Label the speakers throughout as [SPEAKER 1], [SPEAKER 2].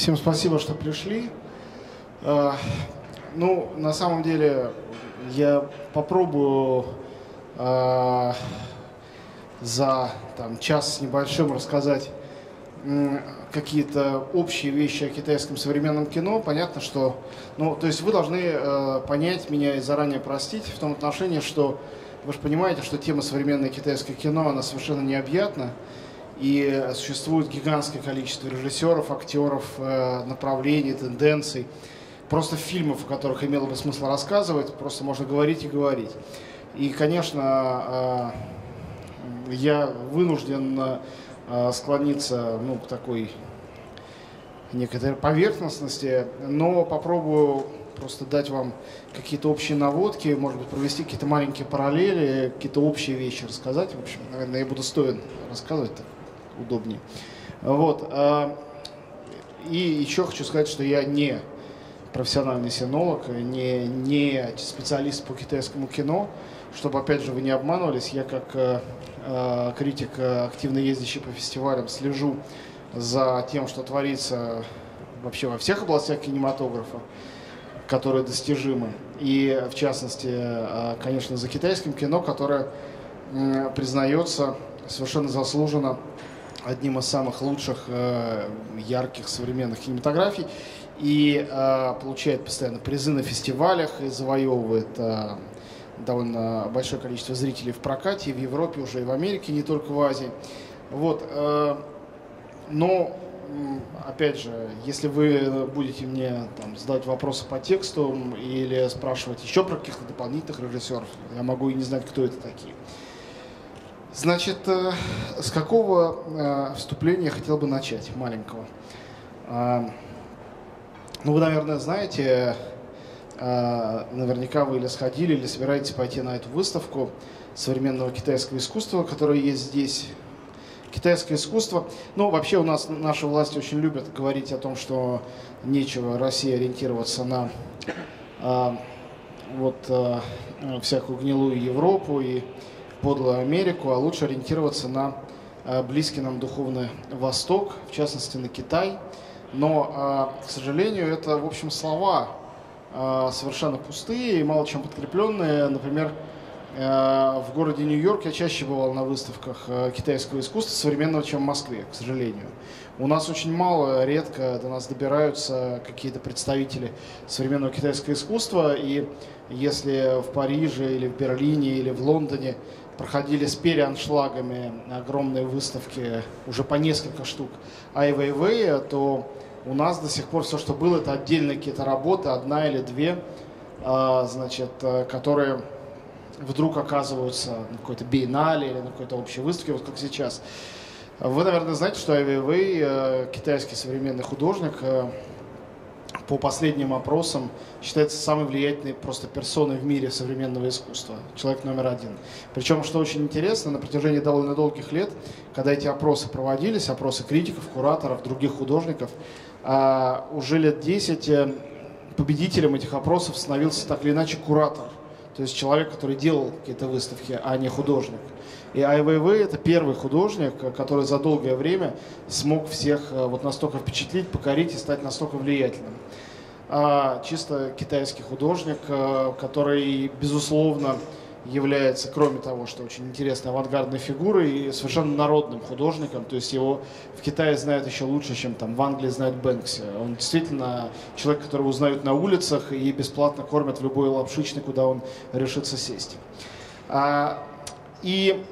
[SPEAKER 1] Всем спасибо, что пришли. Э, ну, на самом деле, я попробую э, за там, час с небольшим рассказать какие-то общие вещи о китайском современном кино. Понятно, что... Ну, то есть вы должны э, понять меня и заранее простить в том отношении, что вы же понимаете, что тема современное китайское кино, она совершенно необъятна. И существует гигантское количество режиссеров, актеров, э, направлений, тенденций. Просто фильмов, о которых имело бы смысл рассказывать, просто можно говорить и говорить. И, конечно, э, я вынужден э, склониться ну, к такой некоторой поверхностности, но попробую просто дать вам какие-то общие наводки, может быть, провести какие-то маленькие параллели, какие-то общие вещи рассказать. В общем, наверное, я буду стоен рассказывать так удобнее. Вот. А, и еще хочу сказать, что я не профессиональный синолог, не, не специалист по китайскому кино, чтобы, опять же, вы не обманывались, я как э, э критик, э, активно ездящий по фестивалям, слежу за тем, что творится вообще во всех областях кинематографа, которые достижимы. И, в частности, э, конечно, за китайским кино, которое признается совершенно заслуженно одним из самых лучших, э, ярких современных кинематографий и э, получает постоянно призы на фестивалях и завоевывает э, довольно большое количество зрителей в прокате и в Европе уже и в Америке, не только в Азии. Вот, но опять же, если вы будете мне там, задавать вопросы по тексту или спрашивать еще про каких-то дополнительных режиссеров, я могу и не знать, кто это такие. Значит, э, с какого э, вступления я хотел бы начать, маленького? Э, ну, вы, наверное, знаете, наверняка вы или сходили, или собираетесь пойти на эту выставку современного китайского искусства, которая есть здесь. Китайское искусство. Ну, вообще у нас наши власти очень любят говорить о том, что нечего России ориентироваться на вот всякую гнилую Европу и подлую Америку, а лучше ориентироваться на э, близкий нам духовный Восток, в частности на Китай. Но, э, к сожалению, это, в общем, слова э, совершенно пустые и мало чем подкрепленные. Например, в городе Нью-Йорк я чаще бывал на выставках китайского искусства современного, чем в Москве, к сожалению. У нас очень мало, редко до нас добираются какие-то представители современного китайского искусства, и если в Париже или в Берлине или в Лондоне проходили с переаншлагами огромные выставки, уже по несколько штук Ай Вейвея, то у нас до сих пор все, что было, это отдельные какие-то работы, одна или две, а, значит, э, которые вдруг оказываются на какой-то биеннале или на какой-то общей выставке, вот как сейчас. Вы, наверное, знаете, что Ай Вейвей, э, китайский современный художник, э, по последним опросам считается самой влиятельной просто персоной в мире современного искусства. Человек номер один. Причем, что очень интересно, на протяжении довольно долгих лет, когда эти опросы проводились, опросы критиков, кураторов, других художников, а, уже лет 10 э, победителем этих опросов становился так или иначе куратор. То есть человек, который делал какие-то выставки, а не художник. И Ай Вейвей это первый художник, который за долгое время смог всех э, вот настолько впечатлить, покорить и стать настолько влиятельным. А чисто китайский художник, э, который, безусловно, является, кроме того, что очень интересной авангардной фигурой, и совершенно народным художником. То есть его в Китае знают еще лучше, чем там в Англии знают Бэнкси. Он действительно человек, которого узнают на улицах и бесплатно кормят в любой лапшичной, куда он решится сесть. А, и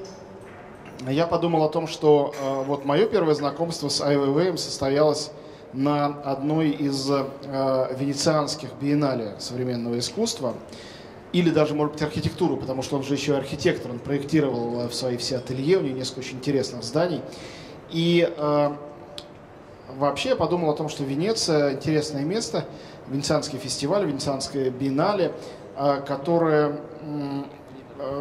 [SPEAKER 1] я подумал о том, что э, вот мое первое знакомство с Вейвеем состоялось на одной из э, венецианских биеннале современного искусства, или даже, может быть, архитектуру, потому что он же еще архитектор, он проектировал э, в свои все ателье, у него несколько очень интересных зданий. И э, вообще я подумал о том, что Венеция интересное место, Венецианский фестиваль, Венецианское биеннале, э, которое Э,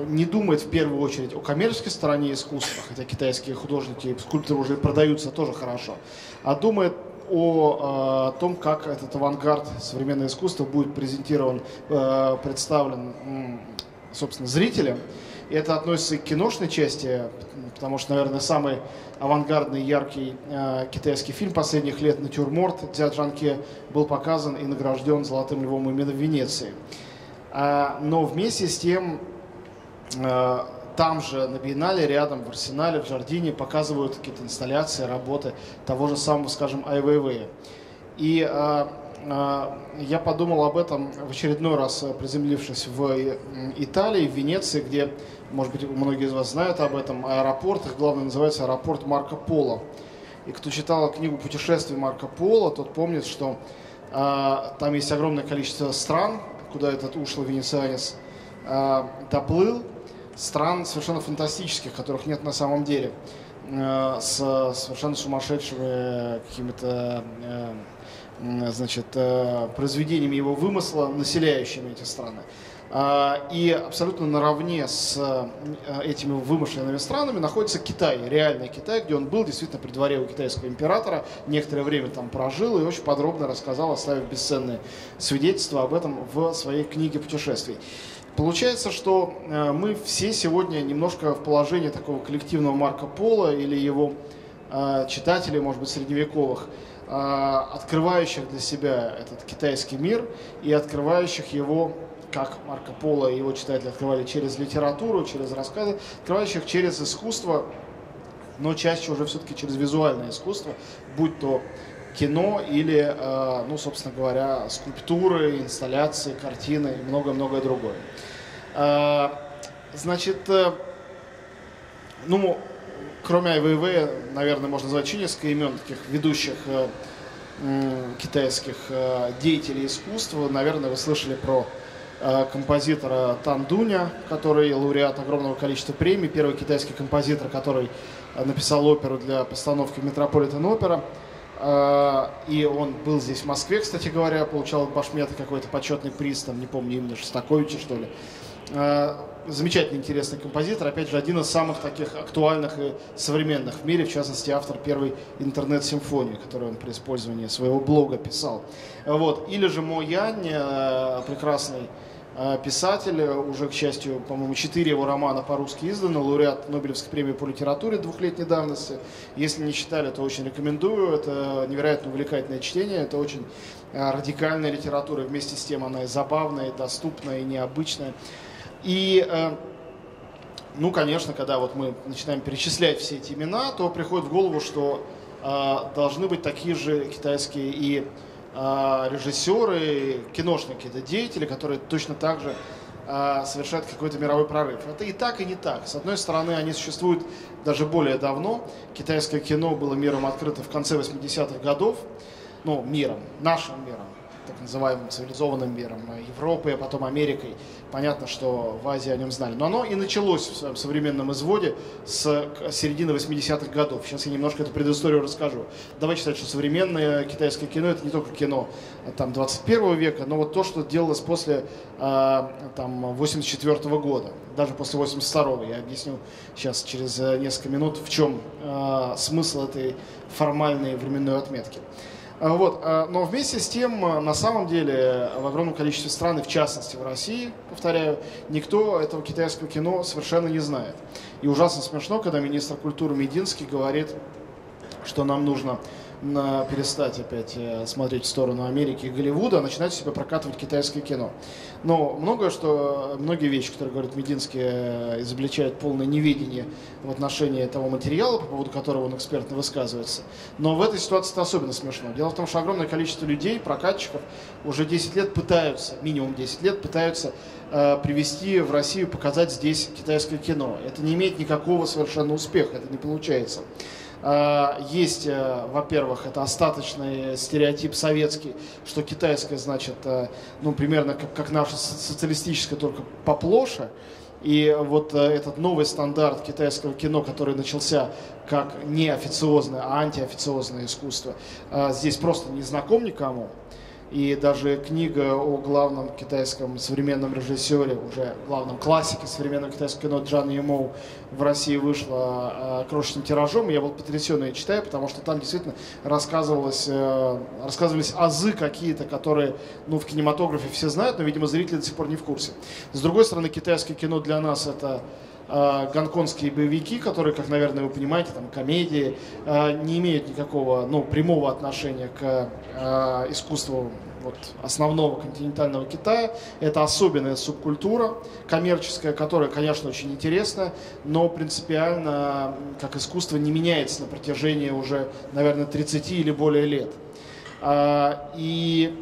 [SPEAKER 1] не думает в первую очередь о коммерческой стороне искусства, хотя китайские художники и скульпторы уже продаются тоже хорошо, а думает о, о э, том, как этот авангард современного искусства будет презентирован, э, представлен, собственно, зрителям. И это относится и к киношной части, потому что, наверное, самый авангардный, яркий э, китайский фильм последних лет «Натюрморт» Дзя Джанке был показан и награжден «Золотым львом» именно в Венеции. А, но вместе с тем э, там же на Биеннале, рядом в Арсенале, в Жардине показывают какие-то инсталляции, работы того же самого, скажем, Айвейвея. И э, я подумал об этом в очередной раз, приземлившись в Италии, в Венеции, где может быть, многие из вас знают об этом, аэропорт, их главный называется аэропорт Марко Поло. И кто читал книгу «Путешествие Марко Поло», тот помнит, что э, там есть огромное количество стран, куда этот ушлый венецианец э, доплыл, стран совершенно фантастических, которых нет на самом деле, э, с совершенно сумасшедшими какими-то э, значит, э, произведениями его вымысла, населяющими эти страны. И абсолютно наравне с этими вымышленными странами находится Китай, реальный Китай, где он был действительно при дворе у китайского императора, некоторое время там прожил и очень подробно рассказал, оставив бесценные свидетельства об этом в своей книге путешествий. Получается, что э, мы все сегодня немножко в положении такого коллективного Марка Пола или его э, читателей, может быть, средневековых, открывающих для себя этот китайский мир и открывающих его как Марко Поло и его читатели открывали через литературу, через рассказы, открывающих через искусство, но чаще уже все-таки через визуальное искусство, будь то кино или, э, ну, собственно говоря, скульптуры, инсталляции, картины и многое-многое другое. Э, значит, э, ну, кроме АВВ, наверное, можно назвать несколько имен таких ведущих китайских деятелей искусства. Наверное, вы слышали про композитора Тандуня, который лауреат огромного количества премий, первый китайский композитор, который написал оперу для постановки Метрополитен опера. Э, и он был здесь в Москве, кстати говоря, получал Башмета какой-то почетный приз, там, не помню, именно Шостаковича, что ли. Замечательный, интересный композитор, опять же, один из самых таких актуальных и современных в мире, в частности, автор первой интернет-симфонии, которую он при использовании своего блога писал. Вот. Или же Мо Янь, прекрасный Э, писатель, уже, к счастью, по-моему, четыре его романа по-русски изданы, лауреат Нобелевской премии по литературе двухлетней давности. Если не читали, то очень рекомендую. Это невероятно увлекательное чтение, это очень э, радикальная литература, вместе с тем она и забавная, и доступная, и необычная. И э, ну, конечно, когда вот мы начинаем перечислять все эти имена, то приходит в голову, что э, должны быть такие же китайские и а, режиссеры, киношники, это деятели, которые точно так же а, совершают какой-то мировой прорыв. Это и так, и не так. С одной стороны, они существуют даже более давно. Китайское кино было миром открыто в конце 80-х годов. Ну, миром, нашим миром называемым цивилизованным миром, э, Европой, а потом Америкой. Понятно, что в Азии о нем знали. Но оно и началось в современном изводе с середины 80-х годов. Сейчас я немножко эту предысторию расскажу. Давай считать, что современное китайское кино это не только кино э, там, 21 века, но вот то, что делалось после э, там, 84 -го года, даже после 82 Я объясню сейчас через несколько минут, в чем э, смысл этой формальной временной отметки. А, вот. А, но вместе с тем, а, на самом деле, в огромном количестве стран, и в частности в России, повторяю, никто этого китайского кино совершенно не знает. И ужасно смешно, когда министр культуры Мединский говорит, что нам нужно перестать опять э, смотреть в сторону Америки и Голливуда, а начинать себя прокатывать китайское кино. Но многое, что, многие вещи, которые говорит Мединский, э, изобличают полное неведение в отношении того материала, по поводу которого он экспертно высказывается. Но в этой ситуации это особенно смешно. Дело в том, что огромное количество людей, прокатчиков, уже 10 лет пытаются, минимум 10 лет пытаются э, привести в Россию, показать здесь китайское кино. Это не имеет никакого совершенно успеха, это не получается. А, есть, э, во-первых, это остаточный стереотип советский, что китайское значит, э, ну, примерно как, как наше социалистическое, только поплоше. И вот э, этот новый стандарт китайского кино, который начался как не официозное, а антиофициозное искусство, здесь просто не знаком никому. И даже книга о главном китайском современном режиссере, уже главном классике современного китайского кино Джан Юмоу в России вышла э, крошечным тиражом. Я был потрясен ее читая, потому что там действительно рассказывалось, э, рассказывались азы какие-то, которые ну, в кинематографе все знают, но, видимо, зрители до сих пор не в курсе. С другой стороны, китайское кино для нас это гонконгские боевики, которые, как, наверное, вы понимаете, там комедии, э, не имеют никакого ну, прямого отношения к э, искусству вот, основного континентального Китая. Это особенная субкультура коммерческая, которая, конечно, очень интересна, но принципиально как искусство не меняется на протяжении уже, наверное, 30 или более лет. И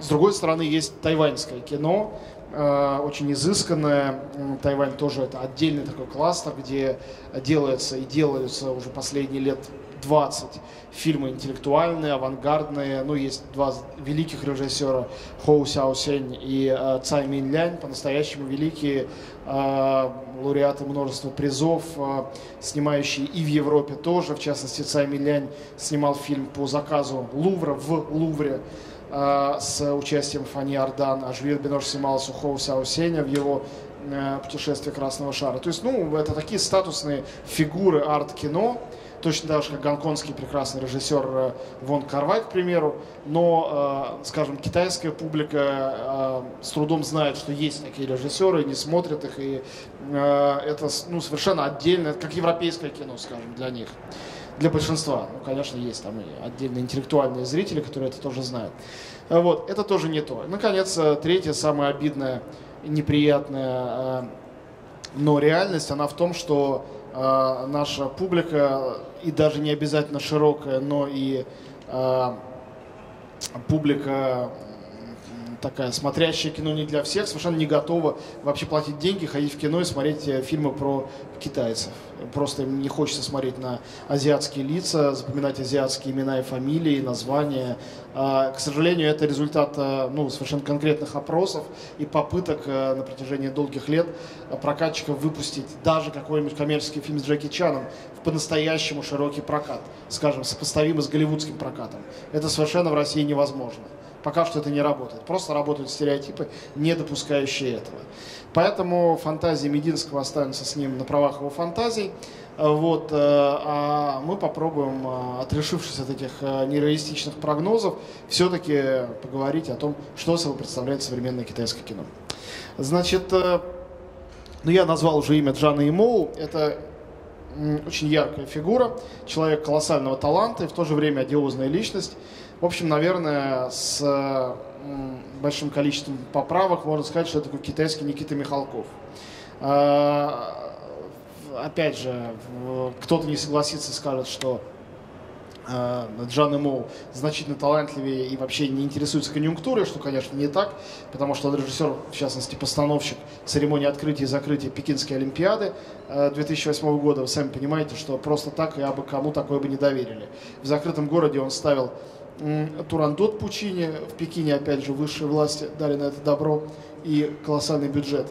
[SPEAKER 1] с другой стороны, есть тайваньское кино, Э, очень изысканная. Тайвань тоже это отдельный такой кластер, где делается и делаются уже последние лет 20 фильмы интеллектуальные, авангардные. Ну, есть два великих режиссера Хоу Сяо Сень и э, Цай Мин Лянь, по-настоящему великие э, лауреаты множества призов, э, снимающие и в Европе тоже. В частности, Цай Мин Лянь снимал фильм по заказу Лувра в Лувре. Э, с участием Фани Ардан, а Жвир Бенош снимался у Хоуса Аусеня в его э, путешествие Красного Шара. То есть, ну, это такие статусные фигуры арт-кино, точно так же, как гонконгский прекрасный режиссер э, Вон Карвай, к примеру, но, скажем, китайская публика с трудом знает, что есть такие режиссеры, не смотрят их, и это ну, совершенно отдельно, это как европейское кино, скажем, для них для большинства. Ну, конечно, есть там и отдельные интеллектуальные зрители, которые это тоже знают. Э, вот, это тоже не то. Наконец, э, третье, самое обидное, неприятное, э, но реальность, она в том, что наша публика, и даже не обязательно широкая, но и публика такая, смотрящая кино не для всех, совершенно не готова вообще платить деньги, ходить в кино и смотреть э, фильмы про китайцев. Просто им не хочется смотреть на азиатские лица, запоминать азиатские имена и фамилии, названия. А, к сожалению, это результат э, ну, совершенно конкретных опросов и попыток э, на протяжении долгих лет прокатчиков выпустить даже какой-нибудь коммерческий фильм с Джеки Чаном в по-настоящему широкий прокат, скажем, сопоставимый с голливудским прокатом. Это совершенно в России невозможно. Пока что это не работает. Просто работают стереотипы, не допускающие этого. Поэтому фантазии Мединского останутся с ним на правах его фантазий. Вот, э, а мы попробуем, э, отрешившись от этих э, нереалистичных прогнозов, все-таки поговорить о том, что собой представляет современное китайское кино. Значит, ну я назвал уже имя Джана Имоу. Это очень яркая фигура, человек колоссального таланта и в то же время одиозная личность. В общем, наверное, с большим количеством поправок можно сказать, что это такой китайский Никита Михалков. А, опять же, кто-то не согласится и скажет, что а, Джан Моу значительно талантливее и вообще не интересуется конъюнктурой, что, конечно, не так, потому что он режиссер, в частности, постановщик церемонии открытия и закрытия Пекинской Олимпиады 2008 а, года. Вы сами понимаете, что просто так я бы кому такое бы не доверили. В закрытом городе он ставил Турандот Пучини, в Пекине, опять же, высшие власти дали на это добро и колоссальный бюджет.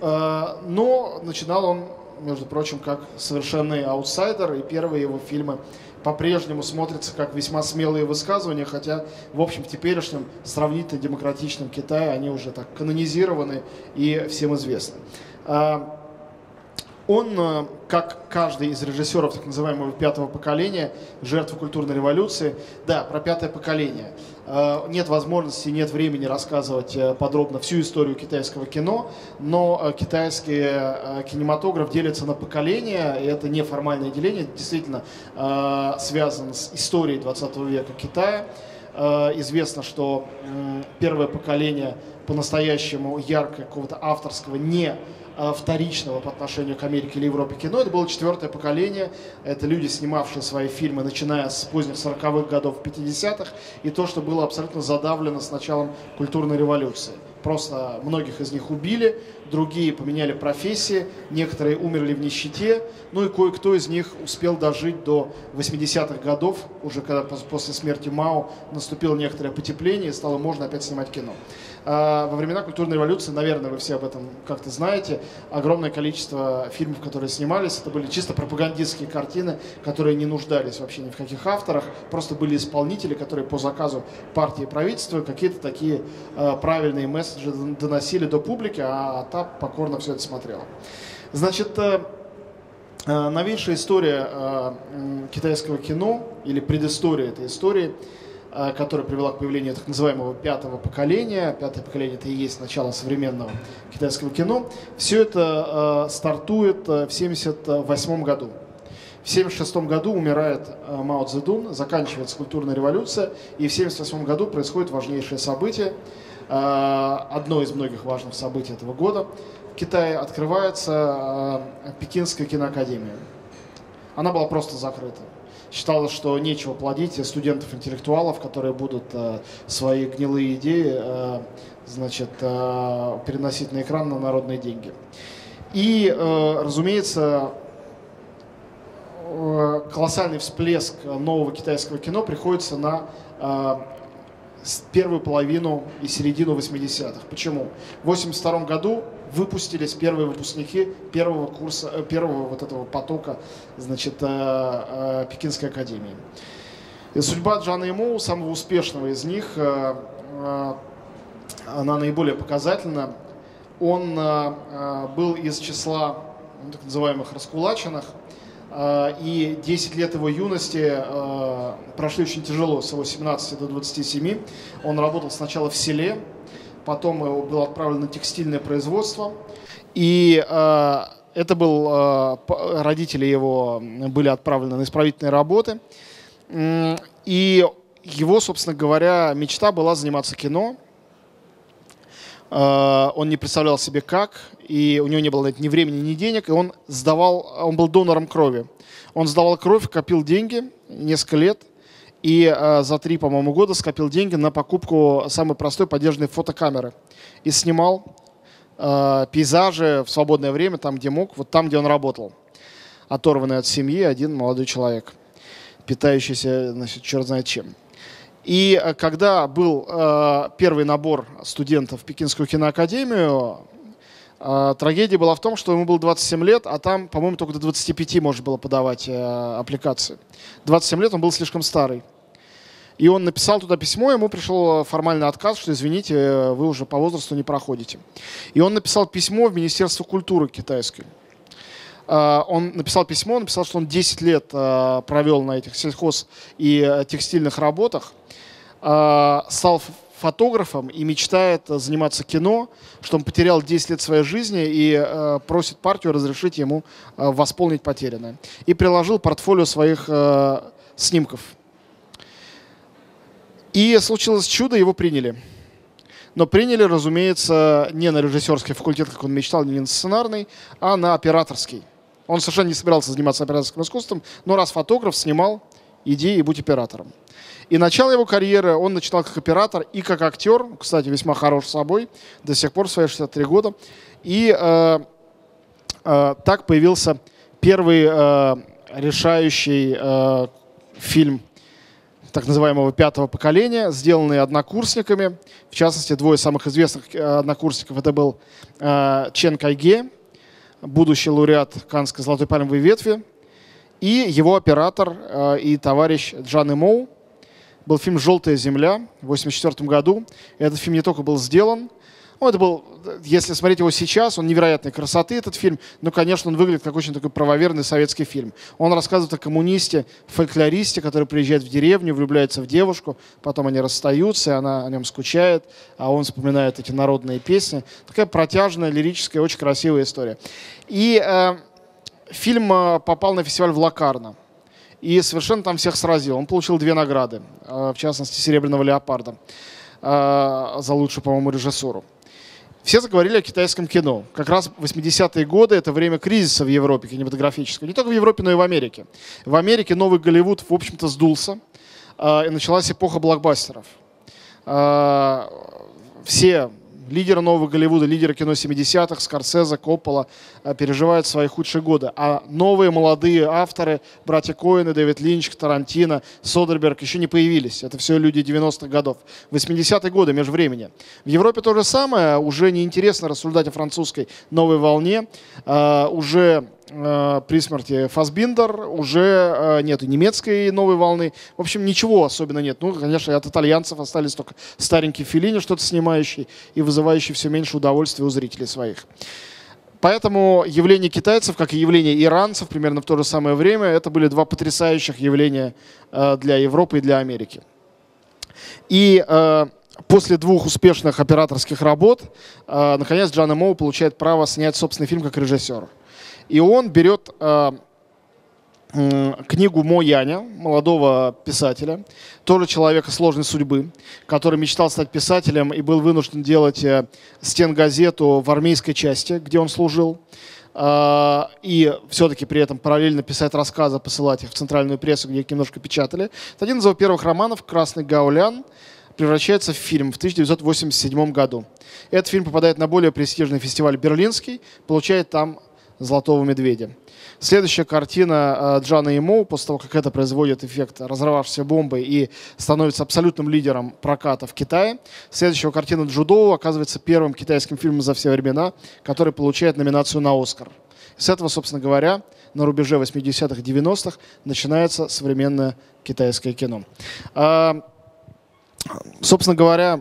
[SPEAKER 1] А, но начинал он, между прочим, как совершенный аутсайдер, и первые его фильмы по-прежнему смотрятся как весьма смелые высказывания, хотя, в общем, в теперешнем сравнительно демократичном Китае они уже так канонизированы и всем известны. Он, э, как каждый из режиссеров так называемого пятого поколения, жертва культурной революции, да, про пятое поколение. Э, нет возможности, нет времени рассказывать э, подробно всю историю китайского кино, но китайский кинематограф делится на поколения, и это неформальное деление, действительно связано с историей 20 века Китая. Известно, что первое поколение по-настоящему яркое, какого-то авторского, не вторичного по отношению к Америке или Европе кино. Это было четвертое поколение. Это люди, снимавшие свои фильмы, начиная с поздних 40-х годов, 50-х. И то, что было абсолютно задавлено с началом культурной революции. Просто многих из них убили, другие поменяли профессии, некоторые умерли в нищете, ну и кое-кто из них успел дожить до 80-х годов, уже когда после смерти Мао наступило некоторое потепление и стало можно опять снимать кино. А, во времена культурной революции, наверное, вы все об этом как-то знаете, огромное количество фильмов, которые снимались, это были чисто пропагандистские картины, которые не нуждались вообще ни в каких авторах, просто были исполнители, которые по заказу партии и правительства какие-то такие а, правильные месседжи доносили до публики, а та покорно все это смотрела. Значит, э, э, новейшая история э, китайского кино или предыстория этой истории – которая привела к появлению так называемого пятого поколения. Пятое поколение это и есть начало современного китайского кино. Все это стартует в 1978 году. В 1976 году умирает Мао Цзэдун, заканчивается культурная революция, и в 1978 году происходит важнейшее событие, одно из многих важных событий этого года. В Китае открывается Пекинская киноакадемия. Она была просто закрыта считалось, что нечего плодить студентов-интеллектуалов, которые будут э, свои гнилые идеи э, значит, э, переносить на экран на народные деньги. И, разумеется, колоссальный всплеск нового китайского кино приходится на первую половину и середину 80-х. Почему? В 82 году выпустились первые выпускники первого курса, э, первого вот этого потока, значит, э, э, Пекинской академии. И судьба Джана Имоу, самого успешного из них, она наиболее показательна. Он был из числа ну, так называемых раскулаченных, и 10 лет его юности прошли очень тяжело, с его 17 до 27. Он работал сначала в селе, потом был отправлен на текстильное производство. И э, это был, э, родители его были отправлены на исправительные работы. И его, собственно говоря, мечта была заниматься кино. Э, он не представлял себе как, и у него не было ни времени, ни денег, и он сдавал, он был донором крови. Он сдавал кровь, копил деньги несколько лет – и э, за три, по-моему, года скопил деньги на покупку самой простой поддержанной фотокамеры. И снимал э, пейзажи в свободное время, там, где мог, вот там, где он работал. Оторванный от семьи один молодой человек, питающийся, значит, черт знает чем. И э, когда был э, первый набор студентов в Пекинскую киноакадемию, э, трагедия была в том, что ему было 27 лет, а там, по-моему, только до 25 можно было подавать э, аппликации. 27 лет он был слишком старый. И он написал туда письмо, ему пришел формальный отказ, что, извините, вы уже по возрасту не проходите. И он написал письмо в Министерство культуры китайской. А, он написал письмо, написал, что он 10 лет провел на этих сельхоз и э, текстильных работах, стал фотографом и мечтает заниматься кино, что он потерял 10 лет своей жизни и э, просит партию разрешить ему э, восполнить потерянное. И приложил портфолио своих э, снимков. И случилось чудо, его приняли. Но приняли, разумеется, не на режиссерский факультет, как он мечтал, не на сценарный, а на операторский. Он совершенно не собирался заниматься операторским искусством, но раз фотограф снимал, иди и будь оператором. И начало его карьеры он начинал как оператор и как актер, кстати, весьма хорош собой, до сих пор, в свои 63 года. И э, э, так появился первый э, решающий э, фильм так называемого пятого поколения, сделанные однокурсниками. В частности, двое самых известных э, однокурсников это был э, Чен Кайге, будущий лауреат Канской золотой пальмовой ветви, и его оператор э, и товарищ Джан Моу. Был фильм «Желтая земля» в 1984 году. Этот фильм не только был сделан, ну, это был, если смотреть его сейчас, он невероятной красоты, этот фильм, но, конечно, он выглядит как очень такой правоверный советский фильм. Он рассказывает о коммунисте, фольклористе, который приезжает в деревню, влюбляется в девушку, потом они расстаются, и она о нем скучает, а он вспоминает эти народные песни. Такая протяжная, лирическая, очень красивая история. И э, фильм э, попал на фестиваль в Лакарно. И совершенно там всех сразил. Он получил две награды, э, в частности, «Серебряного леопарда» э, за лучшую, по-моему, режиссуру все заговорили о китайском кино. Как раз 80-е годы – это время кризиса в Европе кинематографического. Не только в Европе, но и в Америке. В Америке новый Голливуд, в общем-то, сдулся, э, и началась эпоха блокбастеров. Э, все лидеры нового Голливуда, лидеры кино 70-х, Скорсезе, Коппола, э, переживают свои худшие годы. А новые молодые авторы, братья Коэны, Дэвид Линч, Тарантино, Содерберг еще не появились. Это все люди 90-х годов. 80-е годы, межвремени. В Европе то же самое. Уже неинтересно рассуждать о французской новой волне. Э, уже э, при смерти Фасбиндер, уже э, нет немецкой новой волны. В общем, ничего особенно нет. Ну, конечно, от итальянцев остались только старенький Филини, что-то снимающий и вызывающий все меньше удовольствия у зрителей своих. Поэтому явление китайцев, как и явление иранцев примерно в то же самое время, это были два потрясающих явления э, для Европы и для Америки. И после двух успешных операторских работ, э, наконец, Джан Моу получает право снять собственный фильм как режиссер. И он берет э, книгу Мо Яня, молодого писателя, тоже человека сложной судьбы, который мечтал стать писателем и был вынужден делать э, стенгазету в армейской части, где он служил. А, и все-таки при этом параллельно писать рассказы, посылать их в центральную прессу, где их немножко печатали. Это один из его первых романов «Красный гаулян», превращается в фильм в 1987 году. Этот фильм попадает на более престижный фестиваль «Берлинский», получает там «Золотого медведя». Следующая картина э, Джана Имо, после того, как это производит эффект разорвавшейся бомбы и становится абсолютным лидером проката в Китае. Следующая картина Джудоу оказывается первым китайским фильмом за все времена, который получает номинацию на Оскар. С этого, собственно говоря, на рубеже 80-х, 90-х начинается современное китайское кино. А, собственно говоря,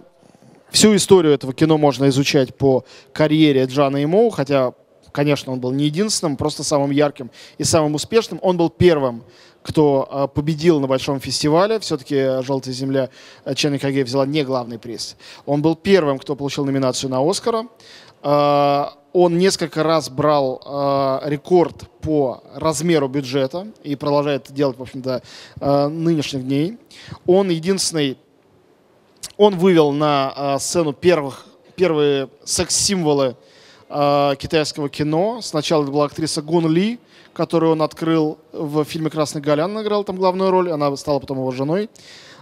[SPEAKER 1] всю историю этого кино можно изучать по карьере Джана Имоу, хотя Конечно, он был не единственным, просто самым ярким и самым успешным. Он был первым, кто а, победил на большом фестивале. Все-таки «Желтая земля» Чен Каге взяла не главный приз. Он был первым, кто получил номинацию на «Оскара». А, он несколько раз брал а, рекорд по размеру бюджета и продолжает это делать, в общем, до нынешних дней. Он единственный, он вывел на сцену первых, первые секс-символы э, китайского кино. Сначала это была актриса Гун Ли, которую он открыл в фильме «Красный Галян», она играла там главную роль, она стала потом его женой.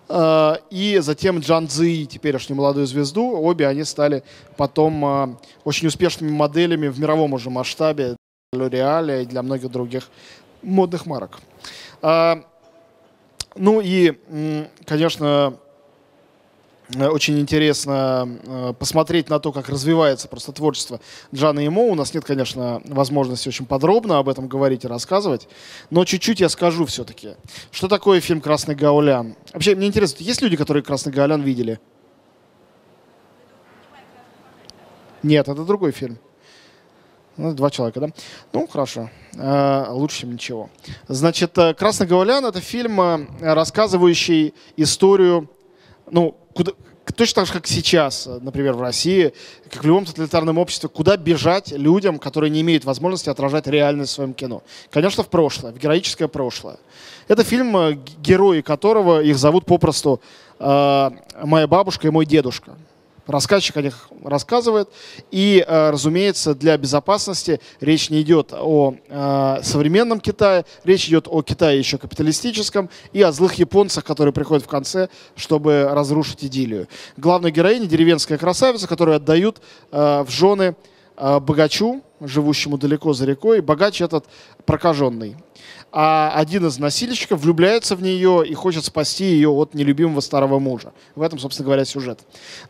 [SPEAKER 1] Э, и затем Джан Цзи, теперешнюю молодую звезду. Обе они стали потом э, очень успешными моделями в мировом уже масштабе для L'Oreal и для многих других модных марок. Ну и, конечно, очень интересно э, посмотреть на то, как развивается просто творчество Джана Имо. У нас нет, конечно, возможности очень подробно об этом говорить и рассказывать, но чуть-чуть я скажу все-таки. Что такое фильм «Красный Гаулян»? Вообще, мне интересно, есть люди, которые «Красный Гаулян» видели? Нет, это другой фильм. Ну, два человека, да? Ну, хорошо. Э, лучше, чем ничего. Значит, «Красный Гаулян» — это фильм, рассказывающий историю ну, куда, точно так же, как сейчас, например, в России, как в любом тоталитарном обществе, куда бежать людям, которые не имеют возможности отражать реальность в своем кино? Конечно, в прошлое, в героическое прошлое. Это фильм, э, герои которого, их зовут попросту э, «Моя бабушка и мой дедушка». Рассказчик о них рассказывает. И, э, разумеется, для безопасности речь не идет о э, современном Китае, речь идет о Китае еще капиталистическом и о злых японцах, которые приходят в конце, чтобы разрушить идиллию. Главная героиня – деревенская красавица, которую отдают э, в жены богачу, живущему далеко за рекой. Богач этот прокаженный а один из насильщиков влюбляется в нее и хочет спасти ее от нелюбимого старого мужа. В этом, собственно говоря, сюжет.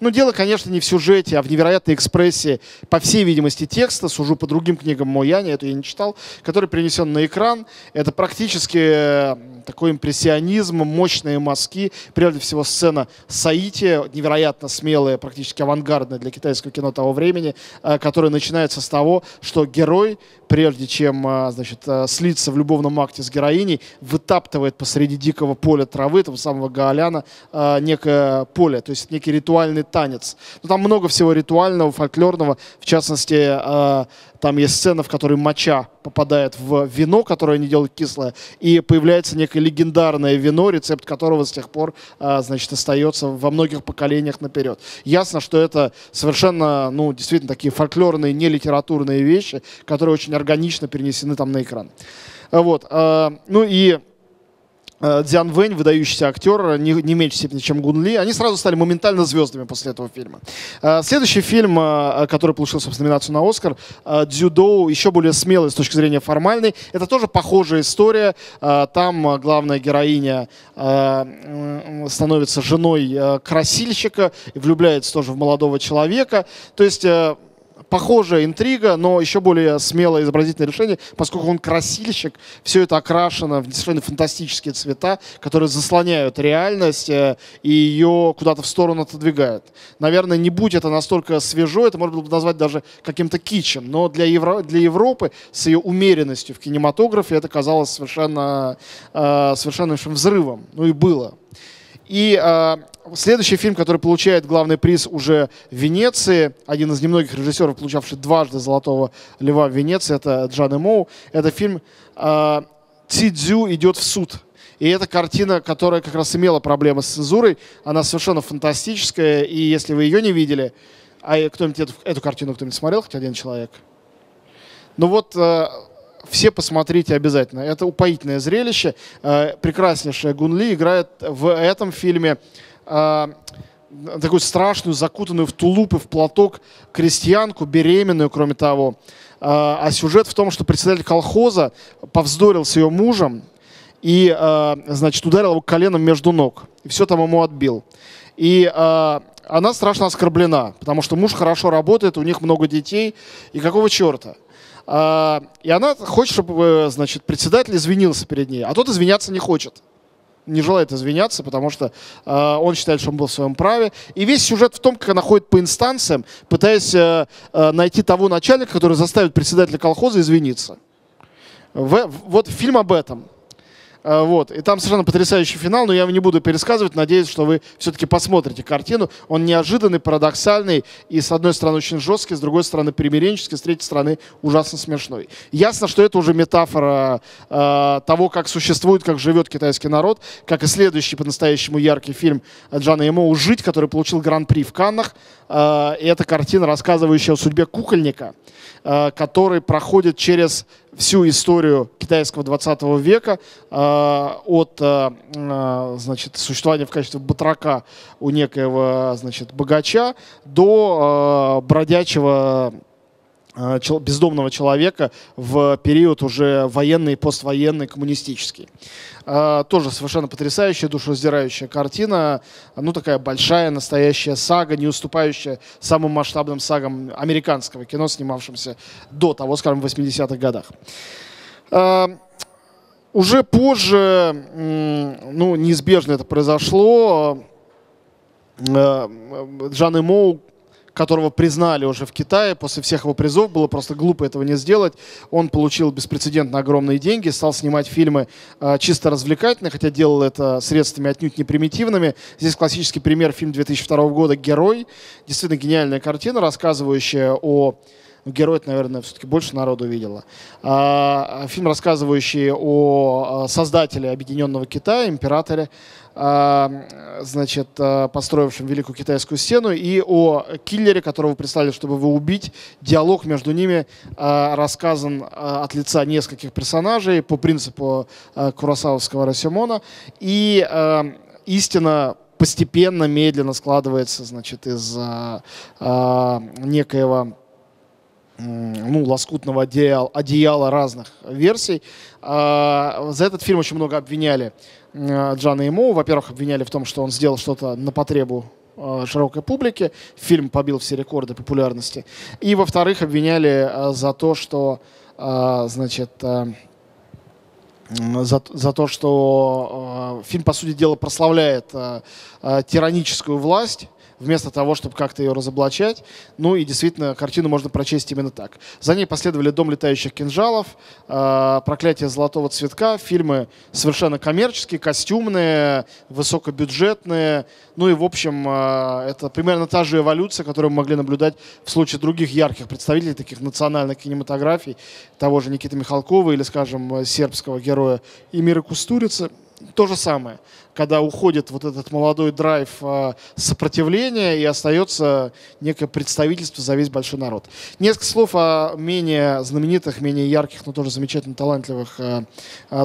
[SPEAKER 1] Но дело, конечно, не в сюжете, а в невероятной экспрессии, по всей видимости, текста, сужу по другим книгам Мояни, эту я не читал, который принесен на экран. Это практически э, такой импрессионизм, мощные мазки, прежде всего сцена Саити, невероятно смелая, практически авангардная для китайского кино того времени, э, которая начинается с того, что герой, прежде чем э, значит, слиться в любовном акте с героиней, вытаптывает посреди дикого поля травы, того самого Гаоляна, э, некое поле, то есть некий ритуальный танец. Но ну, там много всего ритуального, фольклорного, в частности, э, там есть сцена, в которой моча попадает в вино, которое они делают кислое, и появляется некое легендарное вино, рецепт которого с тех пор, э, значит, остается во многих поколениях наперед. Ясно, что это совершенно, ну, действительно такие фольклорные, не литературные вещи, которые очень органично перенесены там на экран. Вот. Э, ну и Дзян Вэнь, выдающийся актер, не, не меньшей степени, чем Гун Ли, они сразу стали моментально звездами после этого фильма. Э, следующий фильм, который получил, собственно, номинацию на Оскар, Дзюдоу, еще более смелый с точки зрения формальной. Это тоже похожая история. Там главная героиня становится женой красильщика и влюбляется тоже в молодого человека. То есть похожая интрига, но еще более смелое изобразительное решение, поскольку он красильщик, все это окрашено в совершенно фантастические цвета, которые заслоняют реальность э, и ее куда-то в сторону отодвигают. Наверное, не будь это настолько свежо, это можно было бы назвать даже каким-то кичем, но для, Евро, для Европы с ее умеренностью в кинематографе это казалось совершенно, э, совершенно взрывом. Ну и было. И э, следующий фильм, который получает главный приз уже в Венеции, один из немногих режиссеров, получавший дважды «Золотого льва» в Венеции, это Джан Моу. Это фильм э, «Цидзю идет в суд». И это картина, которая как раз имела проблемы с цензурой. Она совершенно фантастическая. И если вы ее не видели, а кто-нибудь эту, эту картину кто-нибудь смотрел, хоть один человек? Ну вот, э, все посмотрите обязательно. Это упоительное зрелище. Э, прекраснейшая Гун Ли играет в этом фильме э, такую страшную, закутанную в тулуп и в платок крестьянку, беременную, кроме того. Э, а сюжет в том, что председатель колхоза повздорил с ее мужем и, значит, ударил его коленом между ног. И все там ему отбил. И она страшно оскорблена, потому что муж хорошо работает, у них много детей. И какого черта? А, и она хочет, чтобы, значит, председатель извинился перед ней, а тот извиняться не хочет. Не желает извиняться, потому что э, он считает, что он был в своем праве. И весь сюжет в том, как она ходит по инстанциям, пытаясь э, э, найти того начальника, который заставит председателя колхоза извиниться. В, вот фильм об этом. А, вот. И там совершенно потрясающий финал, но я его не буду пересказывать. Надеюсь, что вы все-таки посмотрите картину. Он неожиданный, парадоксальный и, с одной стороны, очень жесткий, с другой стороны, примиренческий, с третьей стороны, ужасно смешной. Ясно, что это уже метафора э, того, как существует, как живет китайский народ, как и следующий по-настоящему яркий фильм Джана Эмоу «Жить», который получил гран-при в Каннах. Э, и это картина, рассказывающая о судьбе кукольника, э, который проходит через всю историю китайского 20 века э, от э, э, значит, существования в качестве батрака у некоего значит, богача до бродячего бездомного человека в период уже военный, поствоенный, коммунистический. Э, тоже совершенно потрясающая, душераздирающая картина. Ну, такая большая, настоящая сага, не уступающая самым масштабным сагам американского кино, снимавшимся до того, скажем, в 80-х годах. Э, уже позже, ну, неизбежно это произошло, э, Джан Моу которого признали уже в Китае после всех его призов, было просто глупо этого не сделать. Он получил беспрецедентно огромные деньги, стал снимать фильмы э, чисто развлекательные, хотя делал это средствами отнюдь не примитивными. Здесь классический пример фильм 2002 года «Герой». Действительно гениальная картина, рассказывающая о герой, наверное, все-таки больше народу видела. А, фильм, рассказывающий о создателе Объединенного Китая, императоре, а, значит, а, построившем Великую Китайскую стену, и о киллере, которого прислали, чтобы его убить. Диалог между ними а, рассказан от лица нескольких персонажей по принципу Курасавовского Расимона. И истина постепенно, медленно складывается, значит, из некоего ну, лоскутного одеяла, одеяла разных версий. А, за этот фильм очень много обвиняли Джана Ему. Во-первых, обвиняли в том, что он сделал что-то на потребу а, широкой публики. Фильм побил все рекорды популярности. И, во-вторых, обвиняли а, за то, что, значит, за, за то, что э, фильм, по сути дела, прославляет э, э, тираническую власть вместо того, чтобы как-то ее разоблачать. Ну и действительно, картину можно прочесть именно так. За ней последовали «Дом летающих кинжалов», э, «Проклятие золотого цветка», фильмы совершенно коммерческие, костюмные, высокобюджетные. Ну и, в общем, э, это примерно та же эволюция, которую мы могли наблюдать в случае других ярких представителей таких национальных кинематографий, того же Никиты Михалкова или, скажем, сербского героя Эмира Кустурицы. То же самое когда уходит вот этот молодой драйв э, сопротивления и остается некое представительство за весь большой народ. Несколько слов о менее знаменитых, менее ярких, но тоже замечательно талантливых э,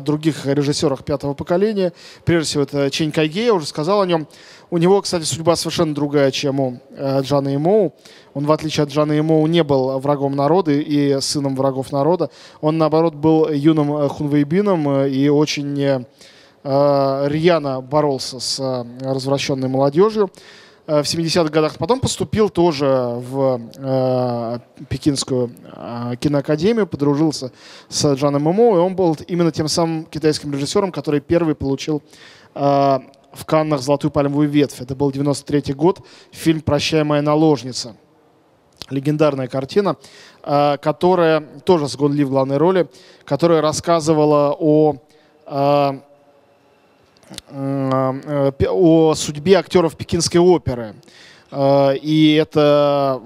[SPEAKER 1] других режиссерах пятого поколения. Прежде всего, это Чень Кайге, я уже сказал о нем. У него, кстати, судьба совершенно другая, чем у э, Джана Имоу. Он, в отличие от Чжана Имоу, не был врагом народа и сыном врагов народа. Он, наоборот, был юным хунвейбином и очень Э, рьяно боролся с э, развращенной молодежью э, в 70-х годах. Потом поступил тоже в э, Пекинскую э, киноакадемию, подружился с Чжаном Имоу, и он был именно тем самым китайским режиссером, который первый получил э, в Каннах «Золотую пальмовую ветвь». Это был 93 год, фильм «Прощай, моя наложница». Легендарная картина, э, которая, тоже с Гон Ли в главной роли, которая рассказывала о э, о судьбе актеров Пекинской оперы. И это,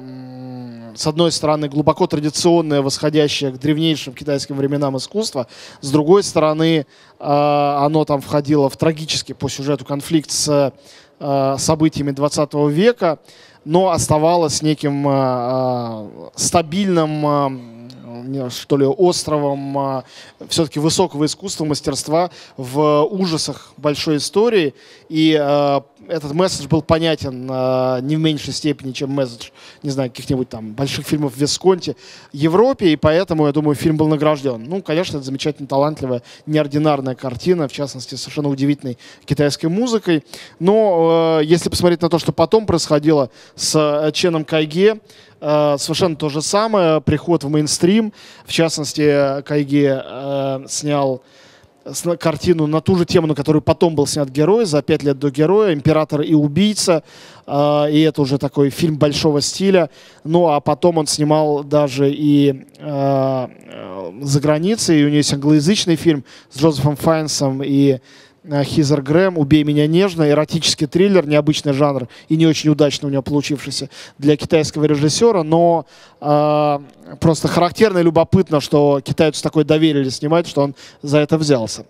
[SPEAKER 1] с одной стороны, глубоко традиционное, восходящее к древнейшим китайским временам искусство. С другой стороны, оно там входило в трагический по сюжету конфликт с событиями 20 века но оставалась неким э, стабильным что ли, островом а, все-таки высокого искусства, мастерства в ужасах большой истории. И а, этот месседж был понятен а, не в меньшей степени, чем месседж, не знаю, каких-нибудь там больших фильмов в Висконте, Европе, и поэтому, я думаю, фильм был награжден. Ну, конечно, это замечательно талантливая, неординарная картина, в частности, совершенно удивительной китайской музыкой. Но если посмотреть на то, что потом происходило с э, Ченом Кайге, Э, совершенно то же самое, приход в мейнстрим. В частности, Кайги э, снял картину на ту же тему, на которую потом был снят «Герой», за пять лет до «Героя», «Император и убийца», э, и это уже такой фильм большого стиля. Ну, а потом он снимал даже и э, за границей, и у него есть англоязычный фильм с Джозефом Файнсом и Хизер Грэм «Убей меня нежно», эротический триллер, необычный жанр и не очень удачно у него получившийся для китайского режиссера, но э, просто характерно и любопытно, что китайцу такое доверили снимать, что он за это взялся.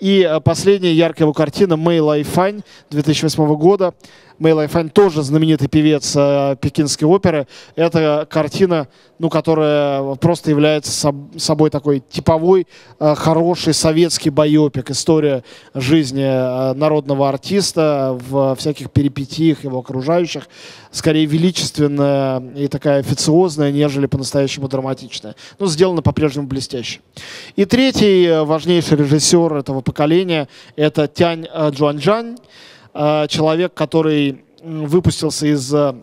[SPEAKER 1] И э, последняя яркая его картина «Мэй Лайфань» 2008 года. Мэй Лайфань тоже знаменитый певец э, пекинской оперы. Это картина, ну, которая просто является соб собой такой типовой, э, хороший советский байопик. История жизни э, народного артиста в всяких перипетиях его окружающих. Скорее величественная и такая официозная, нежели по-настоящему драматичная. Но сделана по-прежнему блестяще. И третий э, важнейший режиссер этого поколения – это Тянь э, Джуанжань. Э, человек, который выпустился из э,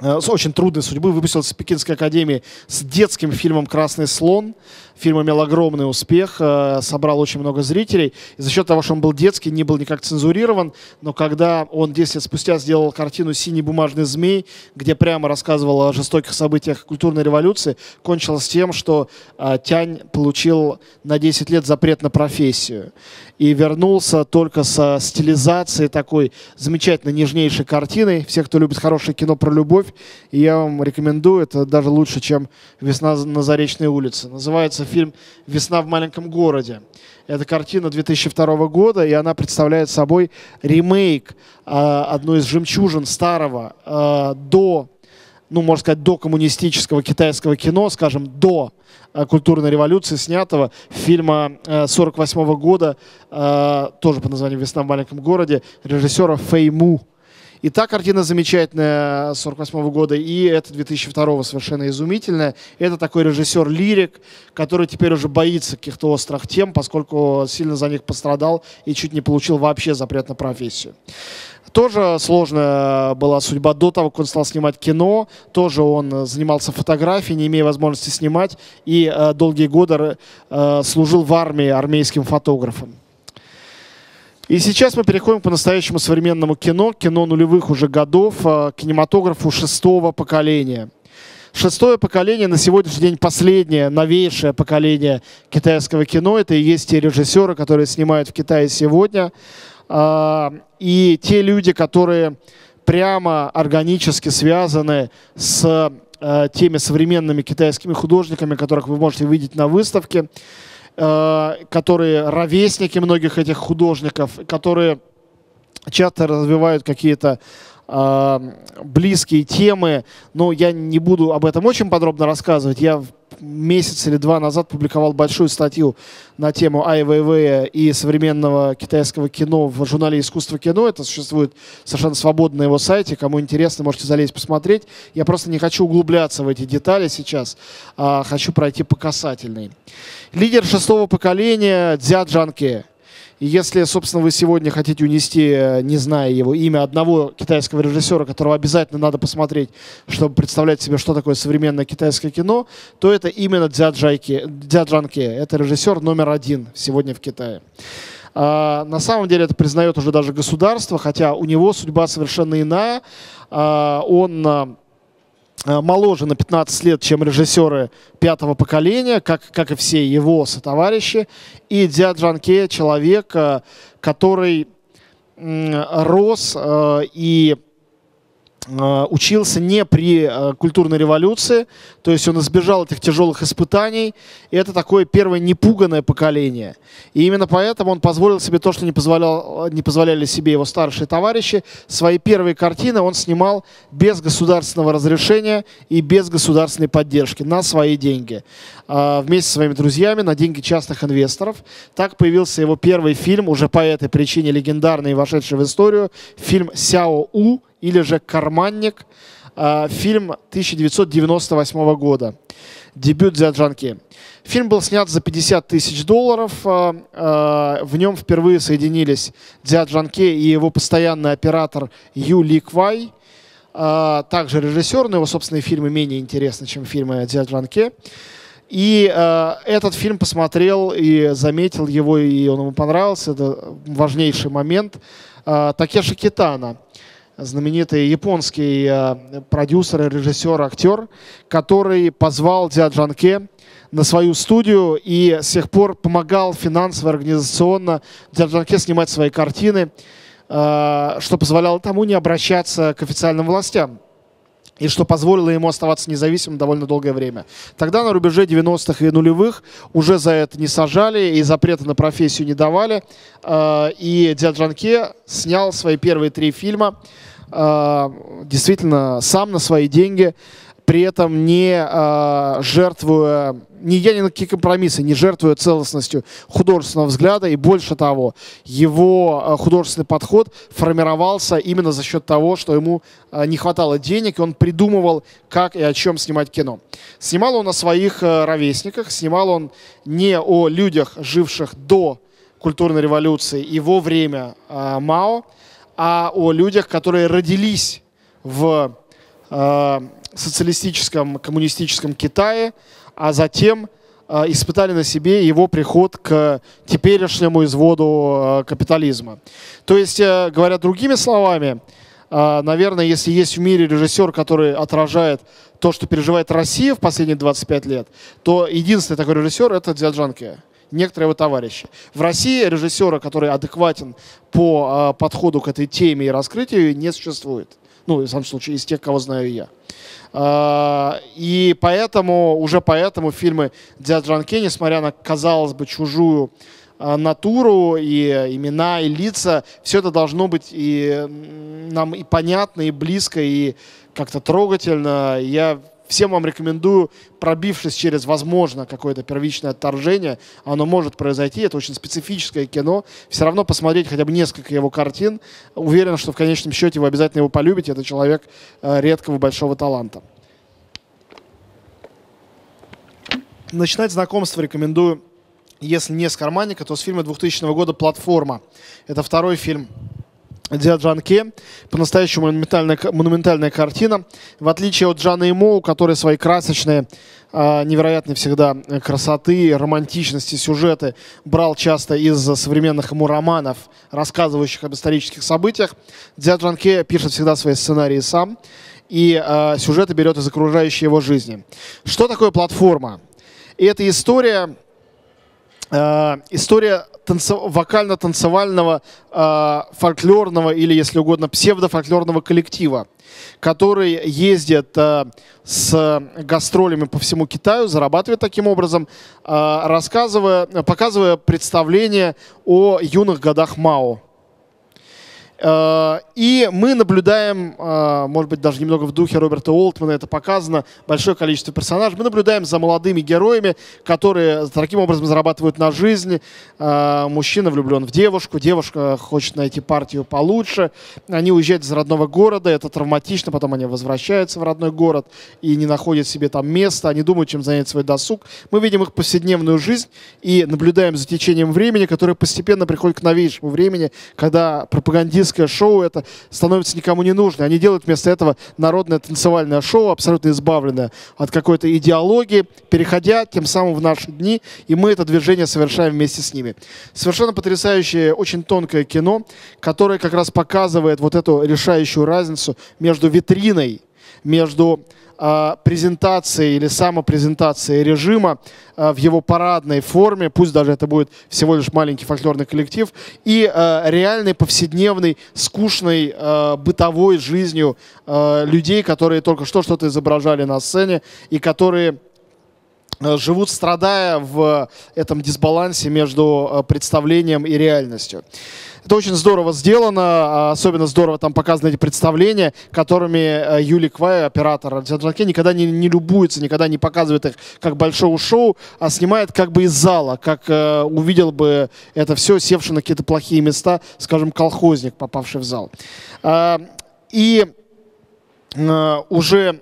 [SPEAKER 1] с очень трудной судьбы, выпустился из Пекинской академии с детским фильмом «Красный слон». Фильм имел огромный успех, э, собрал очень много зрителей. И за счет того, что он был детский, не был никак цензурирован. Но когда он 10 лет спустя сделал картину «Синий бумажный змей», где прямо рассказывал о жестоких событиях культурной революции, кончилось тем, что Тянь получил на 10 лет запрет на профессию и вернулся только со стилизацией такой замечательной, нежнейшей картиной. Все, кто любит хорошее кино про любовь, я вам рекомендую, это даже лучше, чем «Весна на Заречной улице». Называется фильм «Весна в маленьком городе». Это картина 2002 года, и она представляет собой ремейк э, одной из жемчужин старого э, до ну, можно сказать, до коммунистического китайского кино, скажем, до э, культурной революции, снятого фильма 48 э, года, тоже по названию «Весна в маленьком городе», режиссера Фэй Му. И та картина замечательная 48 года, и это 2002 совершенно изумительная. Это такой режиссер-лирик, который теперь уже боится каких-то острых тем, поскольку сильно за них пострадал и чуть не получил вообще запрет на профессию. Тоже сложная была судьба до того, как он стал снимать кино. Тоже он занимался фотографией, не имея возможности снимать. И э, долгие годы э, служил в армии армейским фотографом. И сейчас мы переходим к по-настоящему современному кино, кино нулевых уже годов, э, кинематографу шестого поколения. Шестое поколение, на сегодняшний день последнее, новейшее поколение китайского кино. Это и есть те режиссеры, которые снимают в Китае сегодня. А, и те люди, которые прямо органически связаны с э, теми современными китайскими художниками, которых вы можете видеть на выставке, которые ровесники многих этих художников, которые часто развивают какие-то э, близкие темы, но я не буду об этом очень подробно рассказывать. Я месяц или два назад публиковал большую статью на тему Ай Вэйвэя и современного китайского кино в журнале «Искусство кино». Это существует совершенно свободно на его сайте. Кому интересно, можете залезть посмотреть. Я просто не хочу углубляться в эти детали сейчас, а хочу пройти по касательной. Лидер шестого поколения Дзя Джанке – если, собственно, вы сегодня хотите унести, э, не зная его, имя одного китайского режиссера, которого обязательно надо посмотреть, чтобы представлять себе, что такое современное китайское кино, то это именно Дзя, Джайки, Дзя Джанке. Это режиссер номер один сегодня в Китае. А, на самом деле это признает уже даже государство, хотя у него судьба совершенно иная. А, он Э, моложе на 15 лет, чем режиссеры пятого поколения, как, как и все его сотоварищи. И Дзя Джанке человек, э, который рос и Э, учился не при э, культурной революции, то есть он избежал этих тяжелых испытаний, и это такое первое непуганное поколение. И именно поэтому он позволил себе то, что не, позволял, не позволяли себе его старшие товарищи. Свои первые картины он снимал без государственного разрешения и без государственной поддержки, на свои деньги. Э, вместе со своими друзьями, на деньги частных инвесторов. Так появился его первый фильм, уже по этой причине легендарный и вошедший в историю, фильм «Сяо У», или же «Карманник», а, фильм 1998 года, дебют Дзяджанки. Фильм был снят за 50 тысяч долларов. А, а, в нем впервые соединились Дзяджанке и его постоянный оператор Ю Ли Квай. Также режиссер, но его собственные фильмы менее интересны, чем фильмы Дзяджанке. И э, этот фильм посмотрел и заметил его, и он ему понравился. Это важнейший момент. Э, Такеши Китана знаменитый японский э, продюсер, режиссер, актер, который позвал Дзя Джанке на свою студию и с тех пор помогал финансово, организационно Дзя Джанке снимать свои картины, э, что позволяло тому не обращаться к официальным властям и что позволило ему оставаться независимым довольно долгое время. Тогда на рубеже 90-х и нулевых уже за это не сажали и запрета на профессию не давали. Э, и Дзяджанке снял свои первые три фильма э, действительно сам на свои деньги, при этом не э, жертвуя, не я ни на какие компромиссы, не жертвуя целостностью художественного взгляда. И больше того, его э, художественный подход формировался именно за счет того, что ему э, не хватало денег, и он придумывал, как и о чем снимать кино. Снимал он о своих ровесниках, снимал он не о людях, живших до культурной революции и во время э, Мао, а о людях, которые родились в э, социалистическом, коммунистическом Китае, а затем э, испытали на себе его приход к теперешнему изводу э, капитализма. То есть, э, говоря другими словами, наверное, если есть в мире режиссер, который отражает то, что переживает Россия в последние 25 лет, то единственный такой режиссер – это Дзяджанке некоторые его товарищи. В России режиссера, который адекватен по подходу к этой теме и раскрытию, не существует. Ну, в самом случае, из тех, кого знаю я. Э, и поэтому, уже поэтому фильмы Дзяджанке, несмотря на, казалось бы, чужую э, натуру и имена, и лица, все это должно быть и нам и понятно, и близко, и как-то трогательно. Я всем вам рекомендую, пробившись через, возможно, какое-то первичное отторжение, оно может произойти, это очень специфическое кино, все равно посмотреть хотя бы несколько его картин. Уверен, что в конечном счете вы обязательно его полюбите. Это человек э, редкого большого таланта. Начинать знакомство рекомендую, если не с «Карманника», то с фильма 2000 года «Платформа». Это второй фильм Диаджанке. По-настоящему монументальная, монументальная картина. В отличие от Джана Имо, у которой свои красочные, а, невероятные всегда красоты, романтичности, сюжеты брал часто из современных ему романов, рассказывающих об исторических событиях. Диаджанке пишет всегда свои сценарии сам и э, сюжеты берет из окружающей его жизни. Что такое платформа? И это история Э, история танцев... вокально-танцевального э, фольклорного или, если угодно, псевдофольклорного коллектива, который ездит э, с гастролями по всему Китаю, зарабатывает таким образом, э, рассказывая, показывая представление о юных годах Мао. Э, и мы наблюдаем, э, может быть, даже немного в духе Роберта Уолтмана это показано, большое количество персонажей. Мы наблюдаем за молодыми героями, которые таким образом зарабатывают на жизнь. Э, мужчина влюблен в девушку, девушка хочет найти партию получше. Они уезжают из родного города, это травматично, потом они возвращаются в родной город и не находят себе там места, они думают, чем занять свой досуг. Мы видим их повседневную жизнь и наблюдаем за течением времени, которое постепенно приходит к новейшему времени, когда пропагандист сатирическое шоу это становится никому не нужно. Они делают вместо этого народное танцевальное шоу, абсолютно избавленное от какой-то идеологии, переходя тем самым в наши дни, и мы это движение совершаем вместе с ними. Совершенно потрясающее, очень тонкое кино, которое как раз показывает вот эту решающую разницу между витриной, между презентации или самопрезентации режима э, в его парадной форме, пусть даже это будет всего лишь маленький фольклорный коллектив, и э, реальной повседневной, скучной бытовой жизнью людей, которые только что что-то изображали на сцене и которые живут, страдая в этом дисбалансе между представлением и реальностью. Это очень здорово сделано, а особенно здорово там показаны эти представления, которыми э, Юли Квай, оператор Джанке, никогда не, не любуется, никогда не показывает их как большое шоу, а снимает как бы из зала, как э, увидел бы это все, севший на какие-то плохие места, скажем, колхозник, попавший в зал. Э, и э, уже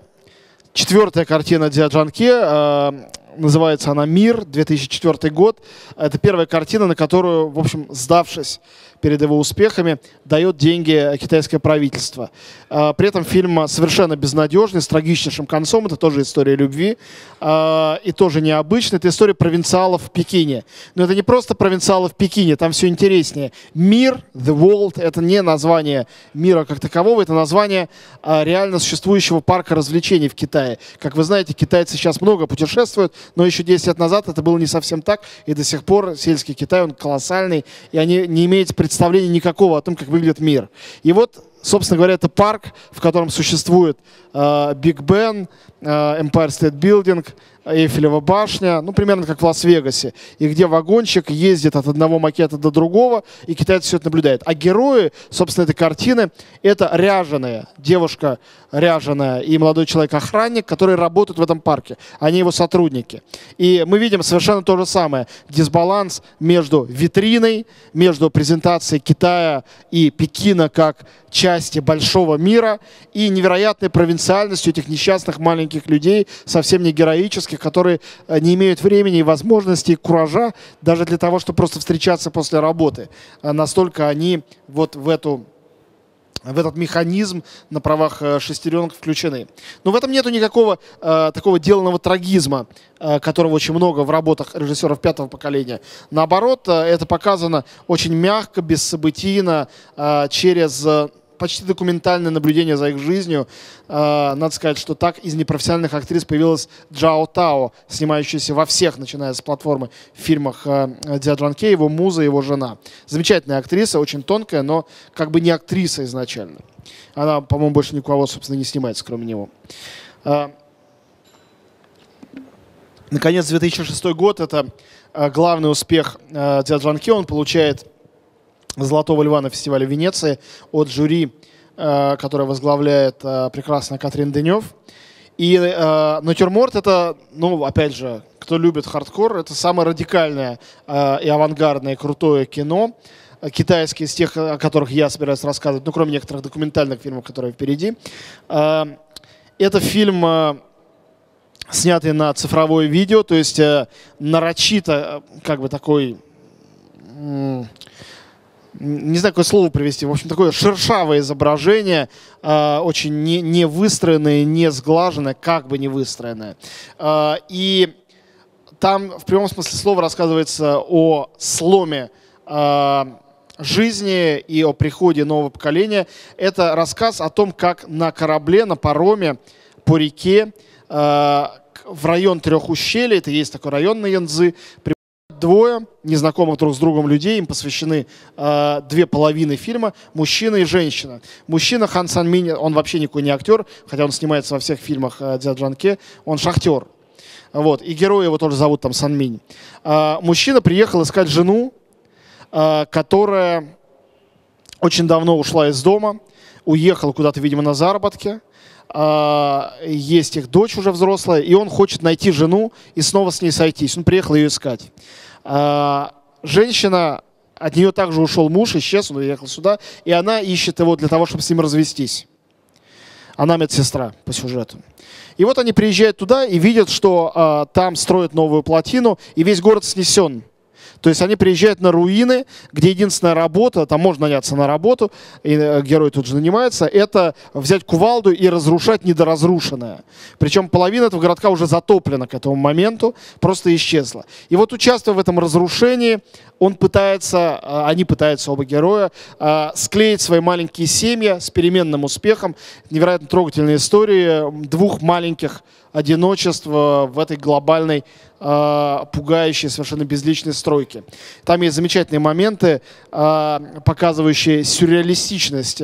[SPEAKER 1] четвертая картина Диаджанке э, Называется она «Мир», 2004 год. Это первая картина, на которую, в общем, сдавшись перед его успехами, дает деньги китайское правительство. А, при этом фильм совершенно безнадежный, с трагичнейшим концом. Это тоже история любви. А, и тоже необычная. Это история провинциалов в Пекине. Но это не просто провинциалы в Пекине, там все интереснее. Мир, the world, это не название мира как такового, это название а, реально существующего парка развлечений в Китае. Как вы знаете, китайцы сейчас много путешествуют, но еще 10 лет назад это было не совсем так. И до сих пор сельский Китай, он колоссальный, и они не имеют представления никакого о том, как выглядит мир. И вот собственно говоря, это парк, в котором существует Биг uh, Бен, uh, Empire State Building, Эйфелева башня, ну, примерно как в Лас-Вегасе, и где вагончик ездит от одного макета до другого, и китайцы все это наблюдают. А герои, собственно, этой картины, это ряженая девушка ряженая и молодой человек-охранник, которые работают в этом парке. Они его сотрудники. И мы видим совершенно то же самое. Дисбаланс между витриной, между презентацией Китая и Пекина как части большого мира и невероятной провинциальностью этих несчастных маленьких людей, совсем не героических, которые э, не имеют времени и возможности, и куража даже для того, чтобы просто встречаться после работы. А настолько они вот в эту в этот механизм на правах э, шестеренок включены. Но в этом нету никакого э, такого деланного трагизма, э, которого очень много в работах режиссеров пятого поколения. Наоборот, э, это показано очень мягко, бессобытийно, э, через э, почти документальное наблюдение за их жизнью. Э, надо сказать, что так из непрофессиональных актрис появилась Джао Тао, снимающаяся во всех, начиная с платформы, в фильмах э, Дзя Ке, его муза, его жена. Замечательная актриса, очень тонкая, но как бы не актриса изначально. Она, по-моему, больше никого, собственно, не снимается, кроме него. Э, наконец, 2006 год – это главный успех Дзя Ке. Он получает «Золотого льва» на фестивале Венеции от жюри, э, которое возглавляет э, прекрасная Катрин Денев. И э, «Натюрморт» — это, ну, опять же, кто любит хардкор, это самое радикальное э, и авангардное, крутое кино китайские из тех, о которых я собираюсь рассказывать, ну, кроме некоторых документальных фильмов, которые впереди. Э, это фильм, э, снятый на цифровое видео, то есть э, нарочито, как бы такой не знаю, какое слово привести, в общем, такое шершавое изображение, э, очень не, не выстроенное, не сглаженное, как бы не выстроенное. Э, и там в прямом смысле слова рассказывается о сломе э, жизни и о приходе нового поколения. Это рассказ о том, как на корабле, на пароме по реке в район трех ущелий, это есть такой район на Янзы, двое незнакомых друг с другом людей, им посвящены э, две половины фильма, мужчина и женщина. Мужчина Хан Сан Минь, он вообще никакой не актер, хотя он снимается во всех фильмах э, Дзя Джанке, он шахтер. Вот, и герой его тоже зовут там Сан Минь. Э, мужчина приехал искать жену, э, которая очень давно ушла из дома, уехала куда-то, видимо, на заработки, есть их дочь уже взрослая, и он хочет найти жену и снова с ней сойтись. Он приехал ее искать. А, женщина, от нее также ушел муж, исчез, он уехал сюда, и она ищет его для того, чтобы с ним развестись. Она медсестра по сюжету. И вот они приезжают туда и видят, что э, там строят новую плотину, и весь город снесен. То есть они приезжают на руины, где единственная работа, там можно наняться на работу, и э, герой тут же нанимается, это взять кувалду и разрушать недоразрушенное. Причем половина этого городка уже затоплена к этому моменту, просто исчезла. И вот участвуя в этом разрушении, он пытается, а, они пытаются, оба героя, а, склеить свои маленькие семьи с переменным успехом. Невероятно трогательная история двух маленьких одиночеств в этой глобальной пугающей, совершенно безличной стройки. Там есть замечательные моменты, показывающие сюрреалистичность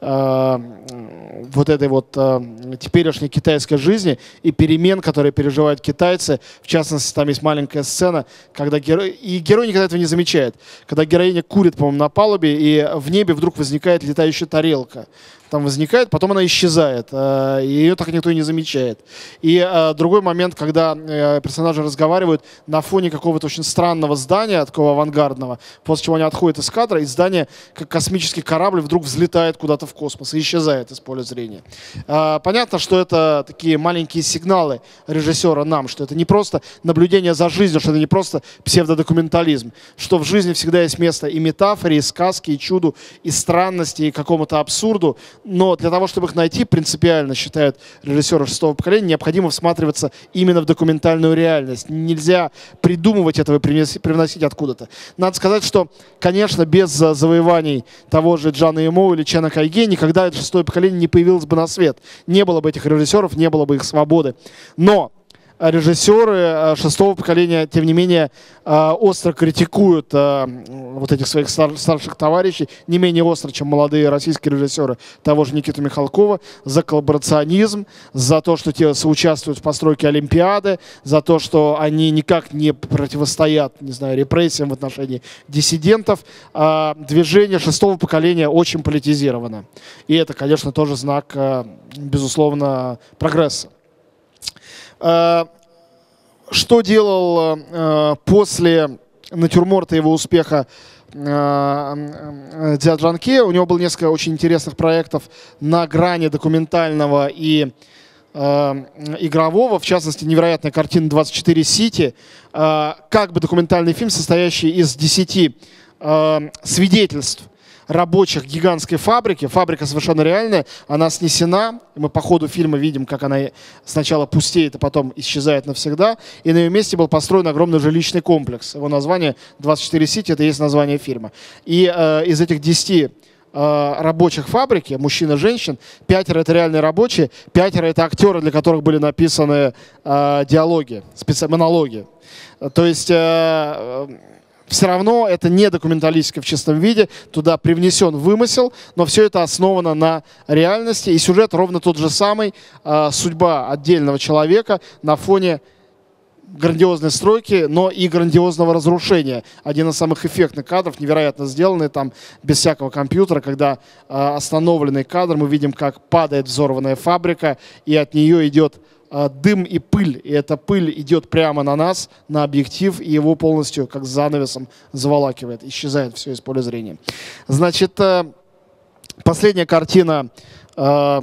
[SPEAKER 1] вот этой вот э, теперешней китайской жизни и перемен, которые переживают китайцы. В частности, там есть маленькая сцена, когда герой... И герой никогда этого не замечает. Когда героиня курит, по-моему, на палубе, и в небе вдруг возникает летающая тарелка там возникает, потом она исчезает, э, и ее так никто и не замечает. И э, другой момент, когда э, персонажи разговаривают на фоне какого-то очень странного здания, такого авангардного, после чего они отходят из кадра, и здание, как космический корабль, вдруг взлетает куда-то в космос и исчезает из поля зрения. Понятно, что это такие маленькие сигналы режиссера нам, что это не просто наблюдение за жизнью, что это не просто псевдодокументализм, что в жизни всегда есть место и метафоре, и сказке, и чуду, и странности, и какому-то абсурду, но для того, чтобы их найти, принципиально, считают режиссеры шестого поколения, необходимо всматриваться именно в документальную реальность. Нельзя придумывать этого и привносить откуда-то. Надо сказать, что, конечно, без завоеваний того же Джана Имо или Чена Кайге никогда это шестое поколение не появилось бы на свет. Не было бы этих режиссеров, не было бы их свободы. Но режиссеры э, шестого поколения, тем не менее, э, остро критикуют вот этих своих старших товарищей, не менее остро, чем молодые российские режиссеры того же Никиты Михалкова, за коллаборационизм, за то, что те соучаствуют в постройке Олимпиады, за то, что они никак не противостоят, не знаю, репрессиям в отношении диссидентов. А движение шестого поколения очень политизировано. И это, конечно, тоже знак, безусловно, прогресса. Э, что делал э, после натюрморта его успеха э, Дзяджанке? У него было несколько очень интересных проектов на грани документального и игрового, в частности, невероятная картина «24 Сити», как бы документальный фильм, состоящий из 10 свидетельств рабочих гигантской фабрики. Фабрика совершенно реальная, она снесена. Мы по ходу фильма видим, как она сначала пустеет, а потом исчезает навсегда. И на ее месте был построен огромный жилищный комплекс. Его название 24 Сити, это есть название фильма. И э, из этих 10 э, рабочих фабрики, мужчин и женщин, пятеро это реальные рабочие, пятеро это актеры, для которых были написаны э, диалоги, специ... монологи. То есть э, все равно это не документалистика в чистом виде, туда привнесен вымысел, но все это основано на реальности, и сюжет ровно тот же самый, э, судьба отдельного человека на фоне грандиозной стройки, но и грандиозного разрушения. Один из самых эффектных кадров, невероятно сделанный там без всякого компьютера, когда э, остановленный кадр, мы видим, как падает взорванная фабрика, и от нее идет а, дым и пыль, и эта пыль идет прямо на нас, на объектив, и его полностью как занавесом заволакивает, исчезает все из поля зрения. Значит, э, последняя картина э,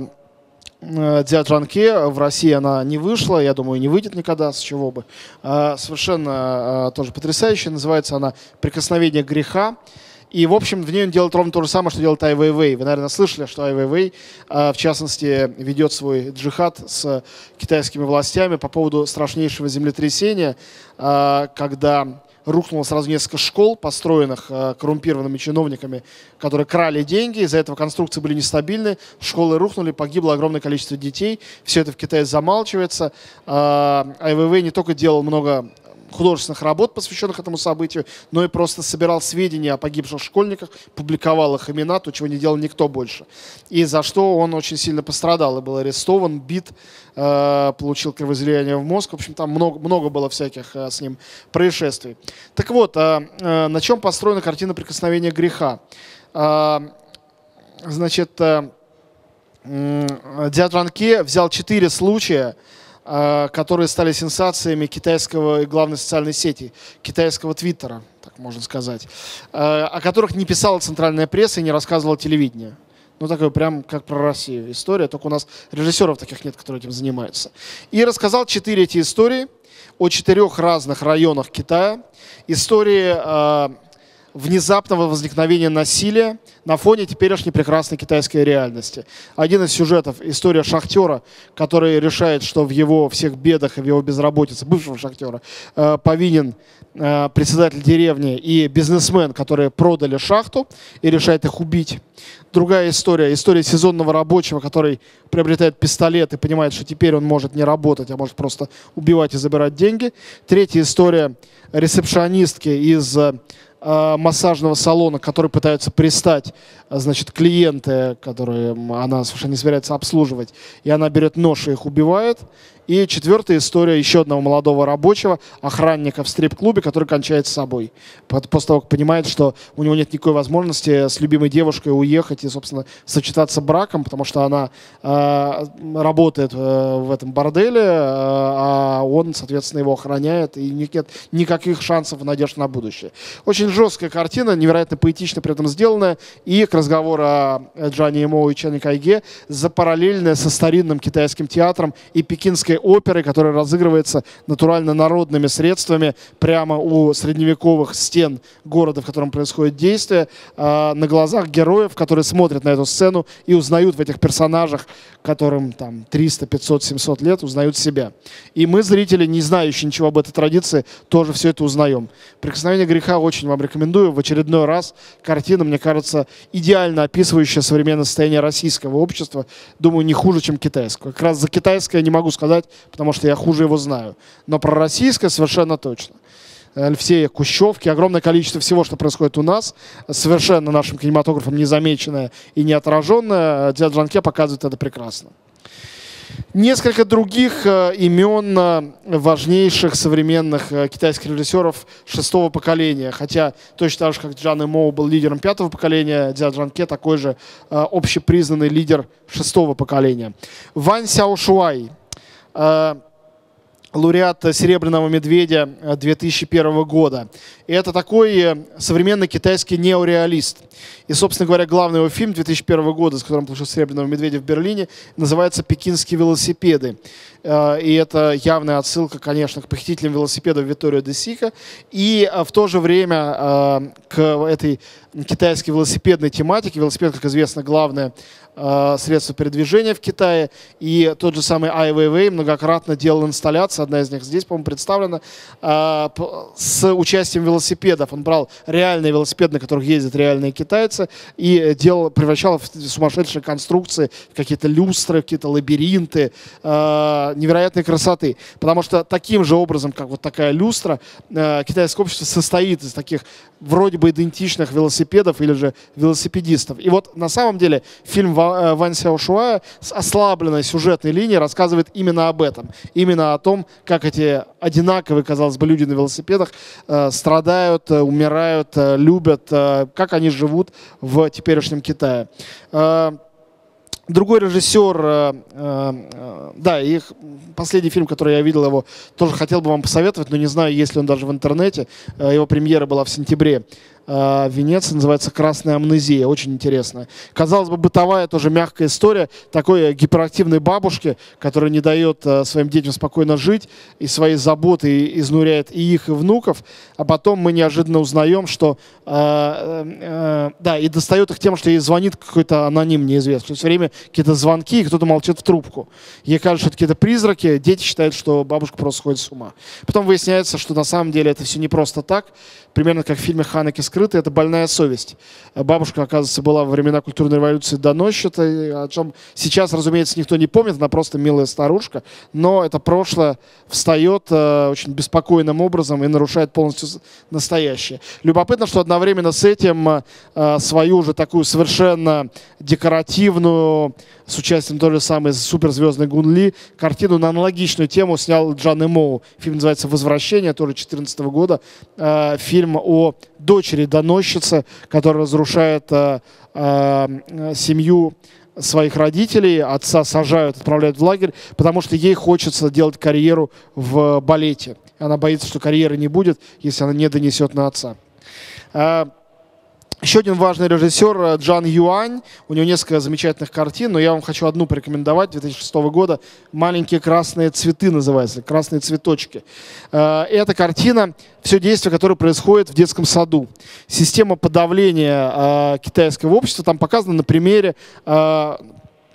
[SPEAKER 1] э, Дзяджанке в России она не вышла, я думаю, не выйдет никогда, с чего бы. Совершенно тоже потрясающая, называется она «Прикосновение греха». И, в общем, в ней он делает ровно то же самое, что делает Ай. Вы, наверное, слышали, что Ай в частности, ведет свой джихад с китайскими властями по поводу страшнейшего землетрясения, а, когда рухнуло сразу несколько школ, построенных э, коррумпированными чиновниками, которые крали деньги. Из-за этого конструкции были нестабильны. Школы рухнули, погибло огромное количество детей. Все это в Китае замалчивается. Э, не только делал много художественных работ, посвященных этому событию, но и просто собирал сведения о погибших школьниках, публиковал их имена, то, чего не делал никто больше. И за что он очень сильно пострадал и был арестован, бит, э, получил кровоизлияние в мозг. В общем, там много, много было всяких э, с ним происшествий. Так вот, э, на чем построена картина прикосновения греха? Значит, Диатранке взял четыре случая, которые стали сенсациями китайского главной социальной сети, китайского твиттера, так можно сказать, э, о которых не писала центральная пресса и не рассказывала телевидение. Ну, такое прям как про Россию история, только у нас режиссеров таких нет, которые этим занимаются. И рассказал четыре эти истории о четырех разных районах Китая. Истории э, внезапного возникновения насилия на фоне теперешней прекрасной китайской реальности. Один из сюжетов – история шахтера, который решает, что в его всех бедах и в его безработице, бывшего шахтера, э, повинен э, председатель деревни и бизнесмен, которые продали шахту и решает их убить. Другая история, история сезонного рабочего, который приобретает пистолет и понимает, что теперь он может не работать, а может просто убивать и забирать деньги. Третья история ресепшионистки из массажного салона, который пытаются пристать, э, значит, клиенты, которые она совершенно не собирается обслуживать, и она берет нож и их убивает. И четвертая история еще одного молодого рабочего, охранника в стрип-клубе, который кончает с собой. После того, как понимает, что у него нет никакой возможности с любимой девушкой уехать и, собственно, сочетаться браком, потому что она э, работает э, в этом борделе, э, а он, соответственно, его охраняет, и нет никаких шансов и надежд на будущее. Очень жесткая картина, невероятно поэтично при этом сделанная, и к разговору о Джане Мо и Чане Кайге за параллельное со старинным китайским театром и пекинской оперы, которая разыгрывается натурально народными средствами прямо у средневековых стен города, в котором происходит действие, а, на глазах героев, которые смотрят на эту сцену и узнают в этих персонажах, которым там 300, 500, 700 лет, узнают себя. И мы, зрители, не знающие ничего об этой традиции, тоже все это узнаем. «Прикосновение греха» очень вам рекомендую. В очередной раз картина, мне кажется, идеально описывающая современное состояние российского общества. Думаю, не хуже, чем китайского. Как раз за китайское не могу сказать, потому что я хуже его знаю. Но про российское совершенно точно. Все Кущевки, огромное количество всего, что происходит у нас, совершенно нашим кинематографом незамеченное и не отраженное. Дядя Джанке показывает это прекрасно. Несколько других э, имен э, важнейших современных э, китайских режиссеров шестого поколения. Хотя точно так же, как Джан Эмо был лидером пятого поколения, Дзя Джанке такой же общепризнанный лидер шестого поколения. Ван Сяошуай лауреат «Серебряного медведя» 2001 года. И это такой современный китайский неореалист. И, собственно говоря, главный его фильм 2001 года, с которым получил «Серебряного медведя» в Берлине, называется «Пекинские велосипеды». Э, и это явная отсылка, конечно, к похитителям велосипедов Виторио де Сика. И э, в то же время э, к этой китайской велосипедной тематике. Велосипед, как известно, главное средство передвижения в Китае. И тот же самый Ai Weiwei многократно делал инсталляции, одна из них здесь, по-моему, представлена, с участием велосипедов. Он брал реальные велосипеды, на которых ездят реальные китайцы, и делал, превращал в сумасшедшие конструкции, какие-то люстры, какие-то лабиринты, невероятной красоты. Потому что таким же образом, как вот такая люстра, э, китайское общество состоит из таких вроде бы идентичных велосипедов или же велосипедистов. И вот на самом деле фильм э, Ван Сяошуая с ослабленной сюжетной линией рассказывает именно об этом. Именно о том, как эти одинаковые, казалось бы, люди на велосипедах э, страдают, э, умирают, э, любят, э, как они живут в теперешнем Китае. Э, Другой режиссер, э, э, да, их последний фильм, который я видел его, тоже хотел бы вам посоветовать, но не знаю, есть ли он даже в интернете. Э, его премьера была в сентябре э, Венеции, называется «Красная амнезия», очень интересная. Казалось бы, бытовая, тоже мягкая история такой гиперактивной бабушки, которая не дает э, своим детям спокойно жить и свои заботы изнуряет и их, и внуков, а потом мы неожиданно узнаем, что, э, э, да, и достает их тем, что ей звонит какой-то аноним неизвестный. Все время какие-то звонки, и кто-то молчит в трубку. Ей кажется, что это какие-то призраки, дети считают, что бабушка просто сходит с ума. Потом выясняется, что на самом деле это все не просто так, примерно как в фильме «Ханеки скрыты», это больная совесть. Бабушка, оказывается, была во времена культурной революции доносчатой, о чем сейчас, разумеется, никто не помнит, она просто милая старушка, но это прошлое встает э, очень беспокойным образом и нарушает полностью настоящее. Любопытно, что одновременно с этим э, свою уже такую совершенно декоративную, с участием той же самой суперзвездной Гун Ли, картину на аналогичную тему снял Джан Эмоу. Фильм называется «Возвращение», тоже 2014 года. Э, фильм о дочери доносчицы, которая разрушает э, э, семью своих родителей, отца сажают, отправляют в лагерь, потому что ей хочется делать карьеру в балете. Она боится, что карьеры не будет, если она не донесет на отца. Еще один важный режиссер э, Джан Юань. У него несколько замечательных картин, но я вам хочу одну порекомендовать 2006 года. «Маленькие красные цветы» называется, «Красные цветочки». Э, эта картина, все действие, которое происходит в детском саду. Система подавления э, китайского общества там показана на примере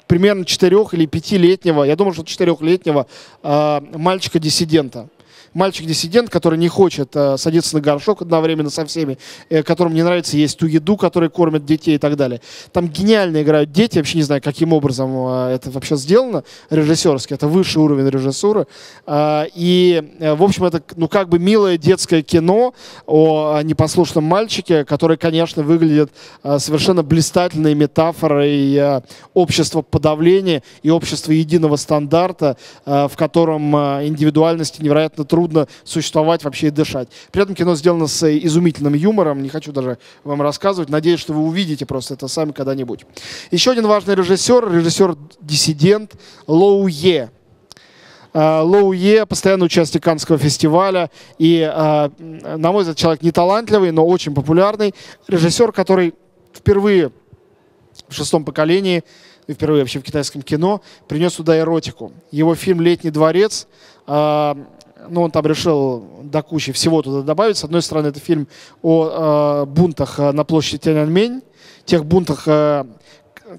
[SPEAKER 1] примерно четырех или пятилетнего, я думаю, что четырехлетнего мальчика-диссидента мальчик-диссидент, который не хочет э, садиться на горшок одновременно со всеми, э, которым не нравится есть ту еду, которой кормят детей и так далее. Там гениально играют дети, вообще не знаю, каким образом э, это вообще сделано режиссерски, это высший уровень режиссуры. Э, и, э, в общем, это, ну, как бы милое детское кино о непослушном мальчике, который, конечно, выглядит э, совершенно блистательной метафорой э, общества подавления и общества единого стандарта, э, в котором э, индивидуальности невероятно трудно трудно существовать вообще и дышать. При этом кино сделано с изумительным юмором, не хочу даже вам рассказывать. Надеюсь, что вы увидите просто это сами когда-нибудь. Еще один важный режиссер, режиссер-диссидент Лоу Е. А, Лоу Е, постоянный участник Каннского фестиваля. И, а, на мой взгляд, человек не талантливый, но очень популярный. Режиссер, который впервые в шестом поколении, впервые вообще в китайском кино, принес туда эротику. Его фильм «Летний дворец» а, ну, он там решил до кучи всего туда добавить. С одной стороны, это фильм о э, бунтах э, на площади Тяньаньмень, тех бунтах, э,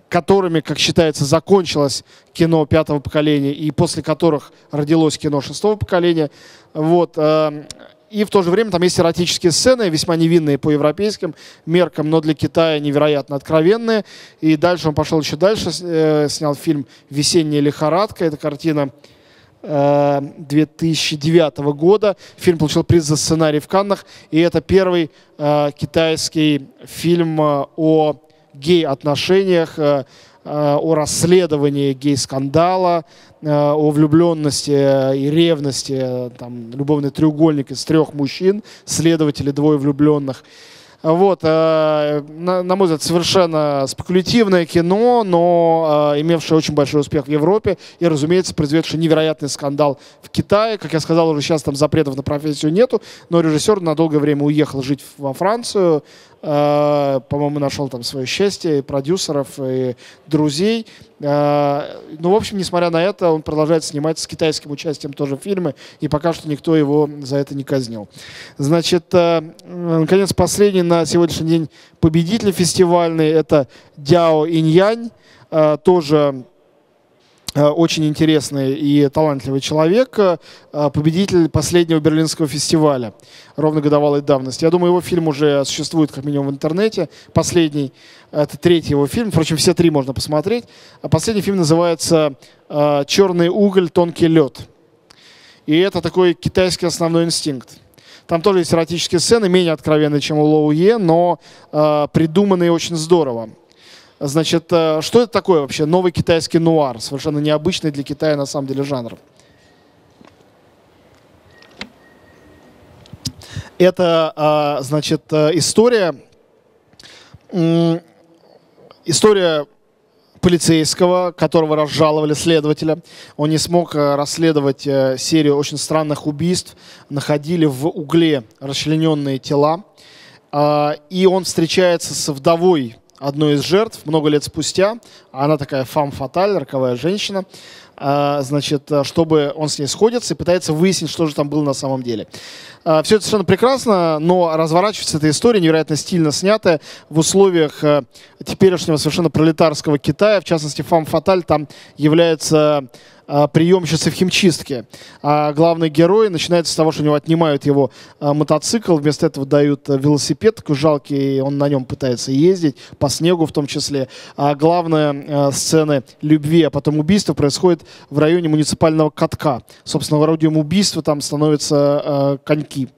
[SPEAKER 1] которыми, как считается, закончилось кино пятого поколения и после которых родилось кино шестого поколения. Вот. Э, и в то же время там есть эротические сцены, весьма невинные по европейским меркам, но для Китая невероятно откровенные. И дальше он пошел еще дальше, э, снял фильм «Весенняя лихорадка». Это картина 2009 э, года. Фильм получил приз за сценарий в Каннах, и это первый э, китайский фильм э, о гей-отношениях, о расследовании гей-скандала, о влюбленности и ревности, там, любовный треугольник из трех мужчин, следователи двое влюбленных. Вот, э, на, на мой взгляд, совершенно спекулятивное кино, но э, имевшее очень большой успех в Европе и, разумеется, произведшее невероятный скандал в Китае. Как я сказал, уже сейчас там запретов на профессию нету, но режиссер на долгое время уехал жить во Францию, по-моему, нашел там свое счастье, и продюсеров, и друзей. Э, ну, в общем, несмотря на это, он продолжает снимать с китайским участием тоже фильмы, и пока что никто его за это не казнил. Значит, э, наконец, последний на сегодняшний день победитель фестивальный – это Дяо Иньянь, тоже Э, очень интересный и талантливый человек, э, победитель последнего берлинского фестиваля ровно годовалой давности. Я думаю, его фильм уже существует как минимум в интернете. Последний, это третий его фильм, впрочем, все три можно посмотреть. А последний фильм называется э, «Черный уголь, тонкий лед». И это такой китайский основной инстинкт. Там тоже есть эротические сцены, менее откровенные, чем у Лоу Е, но э, придуманные очень здорово. Значит, э, что это такое вообще? Новый китайский нуар, совершенно необычный для Китая на самом деле жанр. Это, э, значит, э, история, история полицейского, которого разжаловали следователя. Он не смог расследовать серию очень странных убийств. Находили в угле расчлененные тела. И он встречается с вдовой одной из жертв много лет спустя. Она такая фам-фаталь, роковая женщина. А, значит, чтобы он с ней сходится и пытается выяснить, что же там было на самом деле. А, Все это совершенно прекрасно, но разворачивается эта история, невероятно стильно снятая в условиях э, теперешнего совершенно пролетарского Китая. В частности, фам фаталь там является приемщицы в химчистке. А главный герой начинается с того, что у него отнимают его а, мотоцикл, вместо этого дают а, велосипед такой жалкий, он на нем пытается ездить, по снегу в том числе. А главная а, сцена любви, а потом убийства происходит в районе муниципального катка. Собственно, орудием убийства там становятся а, коньки.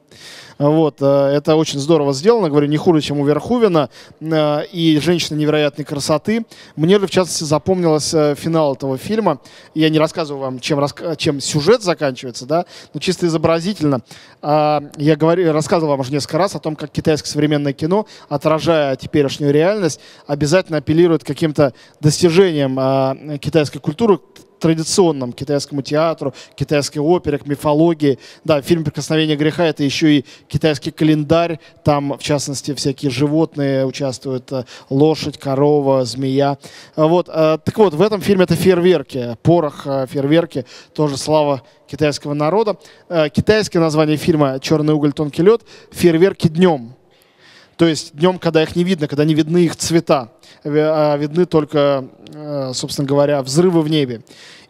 [SPEAKER 1] Вот, э, это очень здорово сделано, говорю, не хуже, чем у Верхувена. Э, и женщина невероятной красоты. Мне же, в частности, запомнилось э, финал этого фильма. Я не рассказываю вам, чем, чем сюжет заканчивается, да, но чисто изобразительно. А, я говорю, рассказывал вам уже несколько раз о том, как китайское современное кино, отражая теперешнюю реальность, обязательно апеллирует к каким-то достижениям а, китайской культуры, традиционному китайскому театру, китайской опере, к мифологии. Да, фильм «Прикосновение греха» — это еще и китайский календарь. Там, в частности, всякие животные участвуют. Э, лошадь, корова, змея. Вот. Э, так вот, в этом фильме это фейерверки. Порох, э, фейерверки. Тоже слава китайского народа. Китайское название фильма «Черный уголь, тонкий лед» — «Фейерверки днем». То есть днем, когда их не видно, когда не видны их цвета, а видны только, э, собственно говоря, взрывы в небе.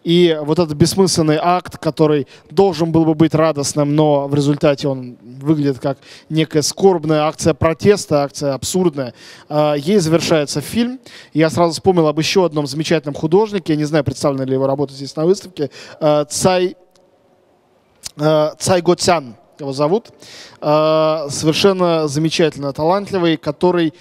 [SPEAKER 1] И вот этот бессмысленный акт, который должен был бы быть радостным, но в результате он выглядит как некая скорбная акция протеста, акция абсурдная, э, ей завершается фильм. Я сразу вспомнил об еще одном замечательном художнике, я не знаю, представлена ли его работа здесь на выставке, э, Цай, Цай Гоцян его зовут, совершенно замечательно талантливый, который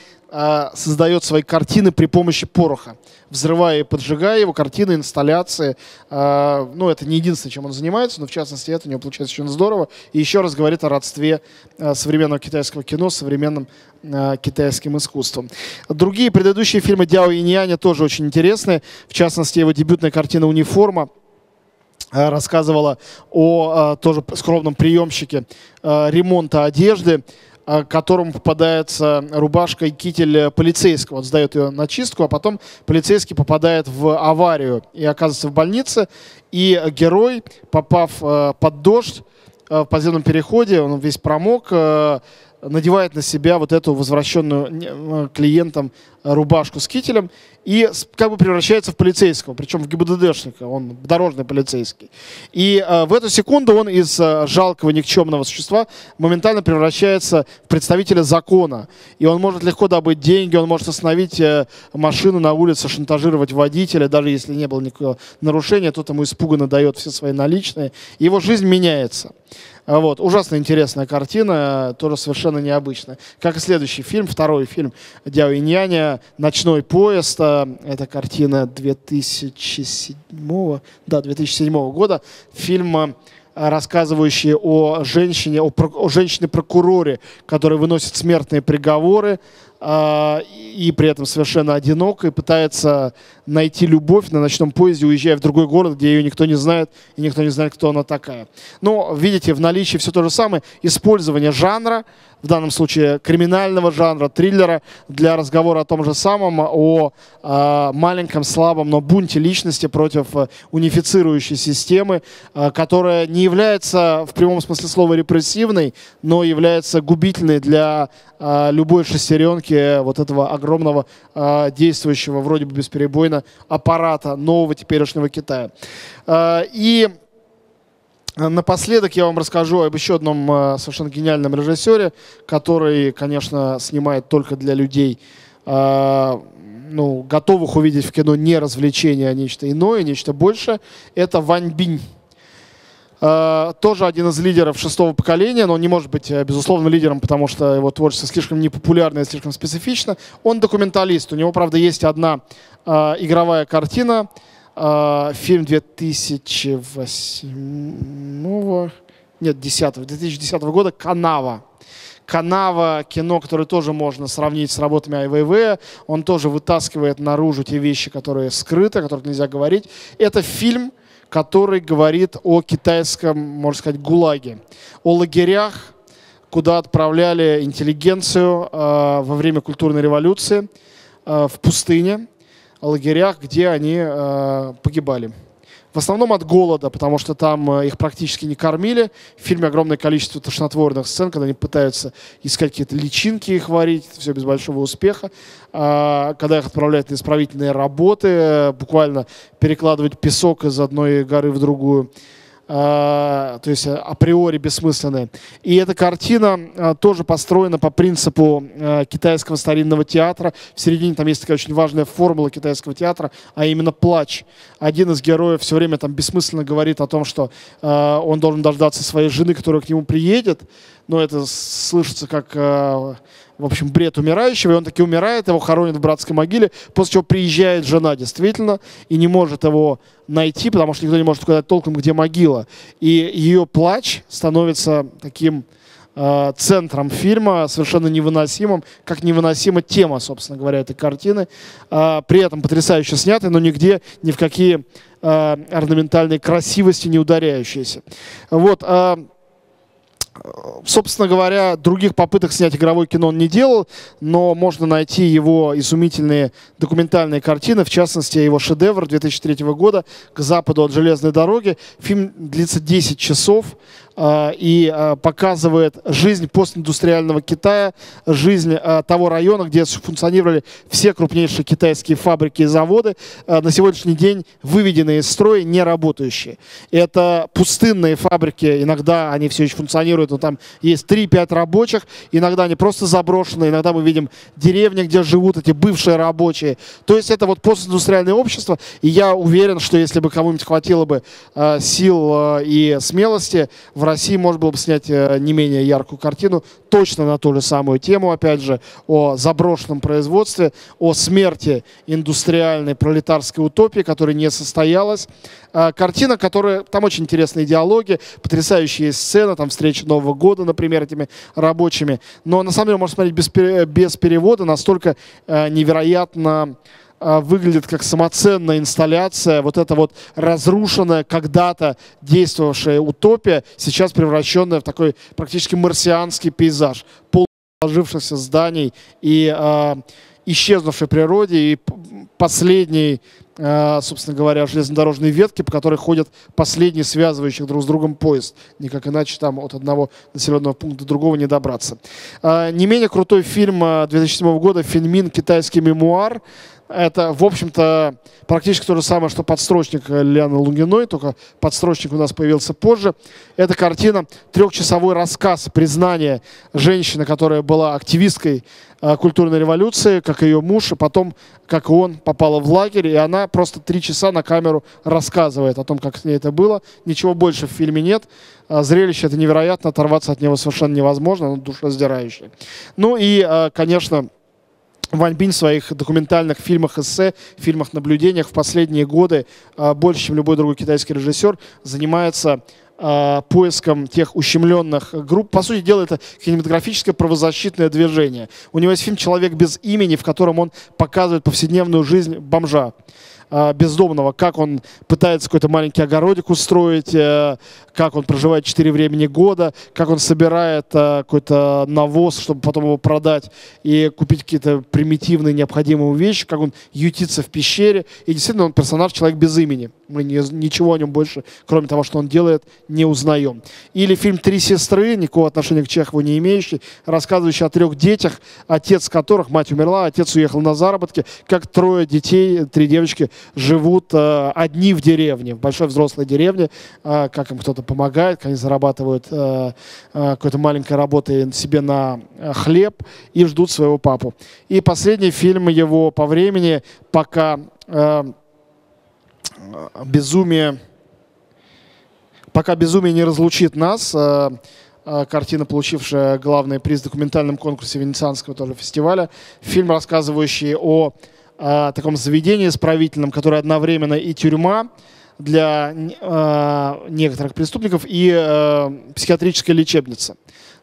[SPEAKER 1] создает свои картины при помощи пороха, взрывая и поджигая его картины, инсталляции. Э, ну, это не единственное, чем он занимается, но в частности это у него получается очень здорово. И еще раз говорит о родстве современного китайского кино с современным китайским искусством. Другие предыдущие фильмы Дяо и Няня тоже очень интересные. В частности, его дебютная картина «Униформа», рассказывала о тоже скромном приемщике ремонта одежды, которому попадается рубашка и китель полицейского. Он сдает ее на чистку, а потом полицейский попадает в аварию и оказывается в больнице. И герой, попав под дождь в подземном переходе, он весь промок, надевает на себя вот эту возвращенную клиентам рубашку с кителем и как бы превращается в полицейского, причем в ГИБДДшника, он дорожный полицейский. И э, в эту секунду он из э, жалкого никчемного существа моментально превращается в представителя закона. И он может легко добыть деньги, он может остановить э, машину на улице, шантажировать водителя, даже если не было никакого нарушения, тот ему испуганно дает все свои наличные. Его жизнь меняется. А вот. Ужасно интересная картина, тоже совершенно необычная. Как и следующий фильм, второй фильм Дяо Иньяня «Ночной поезд». Это картина 2007, да, 2007 года. Фильм рассказывающий о женщине, о, о женщине-прокуроре, которая выносит смертные приговоры и при этом совершенно одинок и пытается найти любовь на ночном поезде, уезжая в другой город, где ее никто не знает и никто не знает, кто она такая. Но видите, в наличии все то же самое. Использование жанра, в данном случае криминального жанра, триллера, для разговора о том же самом, о э, маленьком, слабом, но бунте личности против э, унифицирующей системы, э, которая не является в прямом смысле слова репрессивной, но является губительной для э, любой шестеренки вот этого огромного э, действующего вроде бы бесперебойно аппарата нового теперешнего Китая. Э, и Напоследок я вам расскажу об еще одном э, совершенно гениальном режиссере, который, конечно, снимает только для людей, э, ну, готовых увидеть в кино не развлечение, а нечто иное, нечто большее. Это Вань Бинь. Э, тоже один из лидеров шестого поколения, но он не может быть безусловным лидером, потому что его творчество слишком непопулярное, слишком специфично. Он документалист. У него, правда, есть одна игровая картина – фильм 2008, нет, 10, 2010 года «Канава». Канава, кино, которое тоже можно сравнить с работами Айвейвея. Он тоже вытаскивает наружу те вещи, которые скрыты, о которых нельзя говорить. Это фильм, который говорит о китайском, можно сказать, ГУЛАГе. О лагерях, куда отправляли интеллигенцию э, во время культурной революции э, в пустыне лагерях, где они э, погибали. В основном от голода, потому что там э, их практически не кормили. В фильме огромное количество тошнотворных сцен, когда они пытаются искать какие-то личинки их варить, все без большого успеха. А, когда их отправляют на исправительные работы, э, буквально перекладывать песок из одной горы в другую. А, то есть априори бессмысленные. И эта картина а, тоже построена по принципу китайского старинного театра. В середине там есть такая очень важная формула китайского театра, а именно плач. Один из героев все время там бессмысленно говорит о том, что он должен дождаться своей жены, которая к нему приедет. Но это слышится как в общем, бред умирающего, и он таки умирает, его хоронят в братской могиле, после чего приезжает жена действительно и не может его найти, потому что никто не может указать толком, где могила. И ее плач становится таким э, центром фильма, совершенно невыносимым, как невыносима тема, собственно говоря, этой картины. Э, при этом потрясающе снятый, но нигде ни в какие э, орнаментальные красивости не ударяющиеся. Вот. Э, собственно говоря, других попыток снять игровое кино он не делал, но можно найти его изумительные документальные картины, в частности, его шедевр 2003 года «К западу от железной дороги». Фильм длится 10 часов. А, и а, показывает жизнь постиндустриального Китая, жизнь а, того района, где функционировали все крупнейшие китайские фабрики и заводы, на сегодняшний день выведенные из строя, не работающие. Это пустынные фабрики, иногда они все еще функционируют, но там есть 3-5 рабочих, иногда они просто заброшены, иногда мы видим деревни, где живут эти бывшие рабочие. То есть это вот постиндустриальное общество, и я уверен, что если бы кому-нибудь хватило бы сил и смелости в в России можно было бы снять э, не менее яркую картину, точно на ту же самую тему, опять же, о заброшенном производстве, о смерти индустриальной пролетарской утопии, которая не состоялась. А, картина, которая... Там очень интересные диалоги, потрясающие сцены, там встреча Нового года, например, этими рабочими. Но на самом деле можно смотреть без, без перевода, настолько э, невероятно выглядит как самоценная инсталляция, вот эта вот разрушенная когда-то действовавшая утопия, сейчас превращенная в такой практически марсианский пейзаж, полуложившихся зданий и э, исчезнувшей природе, и последней, э, собственно говоря, железнодорожной ветки, по которой ходят последние связывающих друг с другом поезд. Никак иначе там от одного населенного пункта до другого не добраться. Э, не менее крутой фильм 2007 года «Фильмин. Китайский мемуар», это, в общем-то, практически то же самое, что подстрочник Лианы Лунгиной, только подстрочник у нас появился позже. Эта картина трехчасовой рассказ, признание женщины, которая была активисткой э, культурной революции, как ее муж, и потом, как он, попала в лагерь, и она просто три часа на камеру рассказывает о том, как с ней это было. Ничего больше в фильме нет. А зрелище это невероятно, оторваться от него совершенно невозможно, оно душераздирающее. Ну и, э, конечно, Вань Бинь в своих документальных фильмах эссе, фильмах наблюдениях в последние годы а, больше, чем любой другой китайский режиссер, занимается а, поиском тех ущемленных групп. По сути дела, это кинематографическое правозащитное движение. У него есть фильм «Человек без имени», в котором он показывает повседневную жизнь бомжа. А, бездомного, как он пытается какой-то маленький огородик устроить, э, как он проживает 4 времени года, как он собирает э, какой-то навоз, чтобы потом его продать и купить какие-то примитивные необходимые вещи, как он ютится в пещере. И действительно, он персонаж, человек без имени. Мы не, ничего о нем больше, кроме того, что он делает, не узнаем. Или фильм «Три сестры», никакого отношения к Чехову не имеющий, рассказывающий о трех детях, отец которых, мать умерла, отец уехал на заработки, как трое детей, три девочки живут э, одни в деревне, в большой взрослой деревне, э, как им кто-то помогает, они зарабатывают э, э, какой-то маленькой работой себе на э, хлеб и ждут своего папу. И последний фильм его по времени, пока э, безумие, пока безумие не разлучит нас, картина, получившая главный приз в документальном конкурсе Венецианского тоже фестиваля. Фильм, рассказывающий о э, таком заведении исправительном, которое одновременно и тюрьма для э, некоторых преступников, и э, психиатрическая лечебница.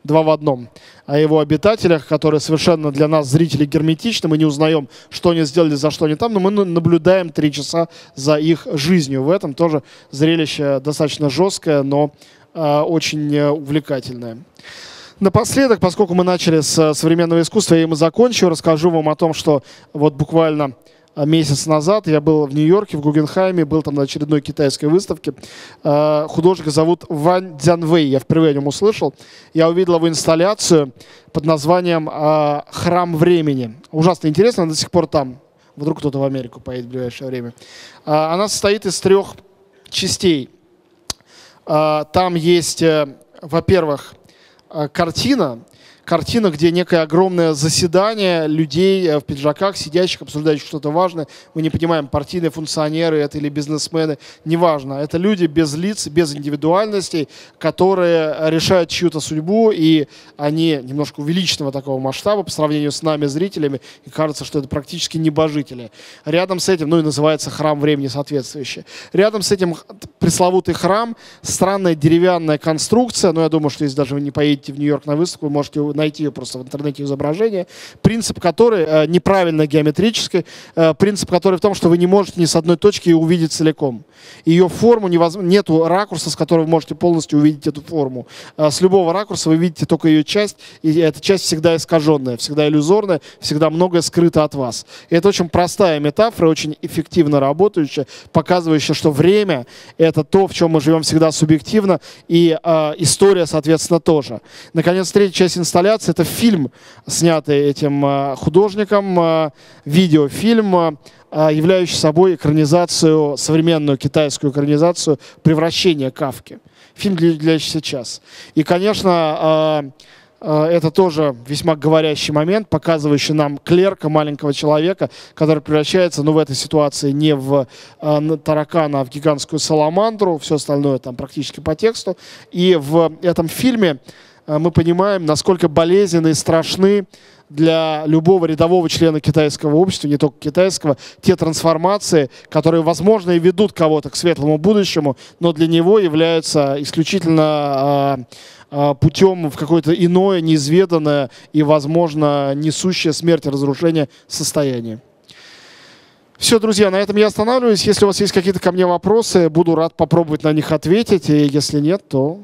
[SPEAKER 1] Два в одном. О его обитателях, которые совершенно для нас, зрителей, герметичны. Мы не узнаем, что они сделали, за что они там, но мы наблюдаем три часа за их жизнью. В этом тоже зрелище достаточно жесткое, но э, очень э, увлекательное. Напоследок, поскольку мы начали с э, современного искусства, я им и закончу, расскажу вам о том, что вот буквально месяц назад я был в Нью-Йорке, в Гугенхайме, был там на очередной китайской выставке. Э, художника зовут Ван Дзянвэй, я впервые о нем услышал. Я увидел его инсталляцию под названием «Храм времени». Ужасно интересно, она до сих пор там. Вдруг кто-то в Америку поедет в ближайшее время. Она состоит из трех частей. Там есть, во-первых, Э, картина, картина, где некое огромное заседание людей э, в пиджаках, сидящих, обсуждающих что-то важное. Мы не понимаем, партийные функционеры это или бизнесмены, неважно. Это люди без лиц, без индивидуальностей, которые решают чью-то судьбу, и они немножко увеличенного такого масштаба по сравнению с нами, зрителями, и кажется, что это практически небожители. Рядом с этим, ну и называется храм времени соответствующий. Рядом с этим пресловутый храм, странная деревянная конструкция, но я думаю, что если даже вы не поедете в Нью-Йорк на выставку, вы можете найти ее просто в интернете изображение, принцип которой э, неправильно геометрический, э, принцип который в том, что вы не можете ни с одной точки увидеть целиком. Ее форму невозможно, нету ракурса, с которого вы можете полностью увидеть эту форму. Э, с любого ракурса вы видите только ее часть, и эта часть всегда искаженная, всегда иллюзорная, всегда многое скрыто от вас. И это очень простая метафора, очень эффективно работающая, показывающая, что время — это то, в чем мы живем всегда субъективно, и э, история, соответственно, тоже. Наконец, третья часть инсталляции — это фильм, снятый этим э, художником, э, видеофильм, являющий собой экранизацию, современную китайскую экранизацию «Превращение Кавки». Фильм, длится час. И, конечно, э, Э, это тоже весьма говорящий момент, показывающий нам клерка, маленького человека, который превращается, ну, в этой ситуации не в таракана, а в гигантскую саламандру. Все остальное там практически по тексту. И в этом фильме мы понимаем, насколько болезненны и страшны для любого рядового члена китайского общества, не только китайского, те трансформации, которые, возможно, и ведут кого-то к светлому будущему, но для него являются исключительно э, путем в какое-то иное, неизведанное и, возможно, несущее смерть и разрушение состояние. Все, друзья, на этом я останавливаюсь. Если у вас есть какие-то ко мне вопросы, буду рад попробовать на них ответить. И если нет, то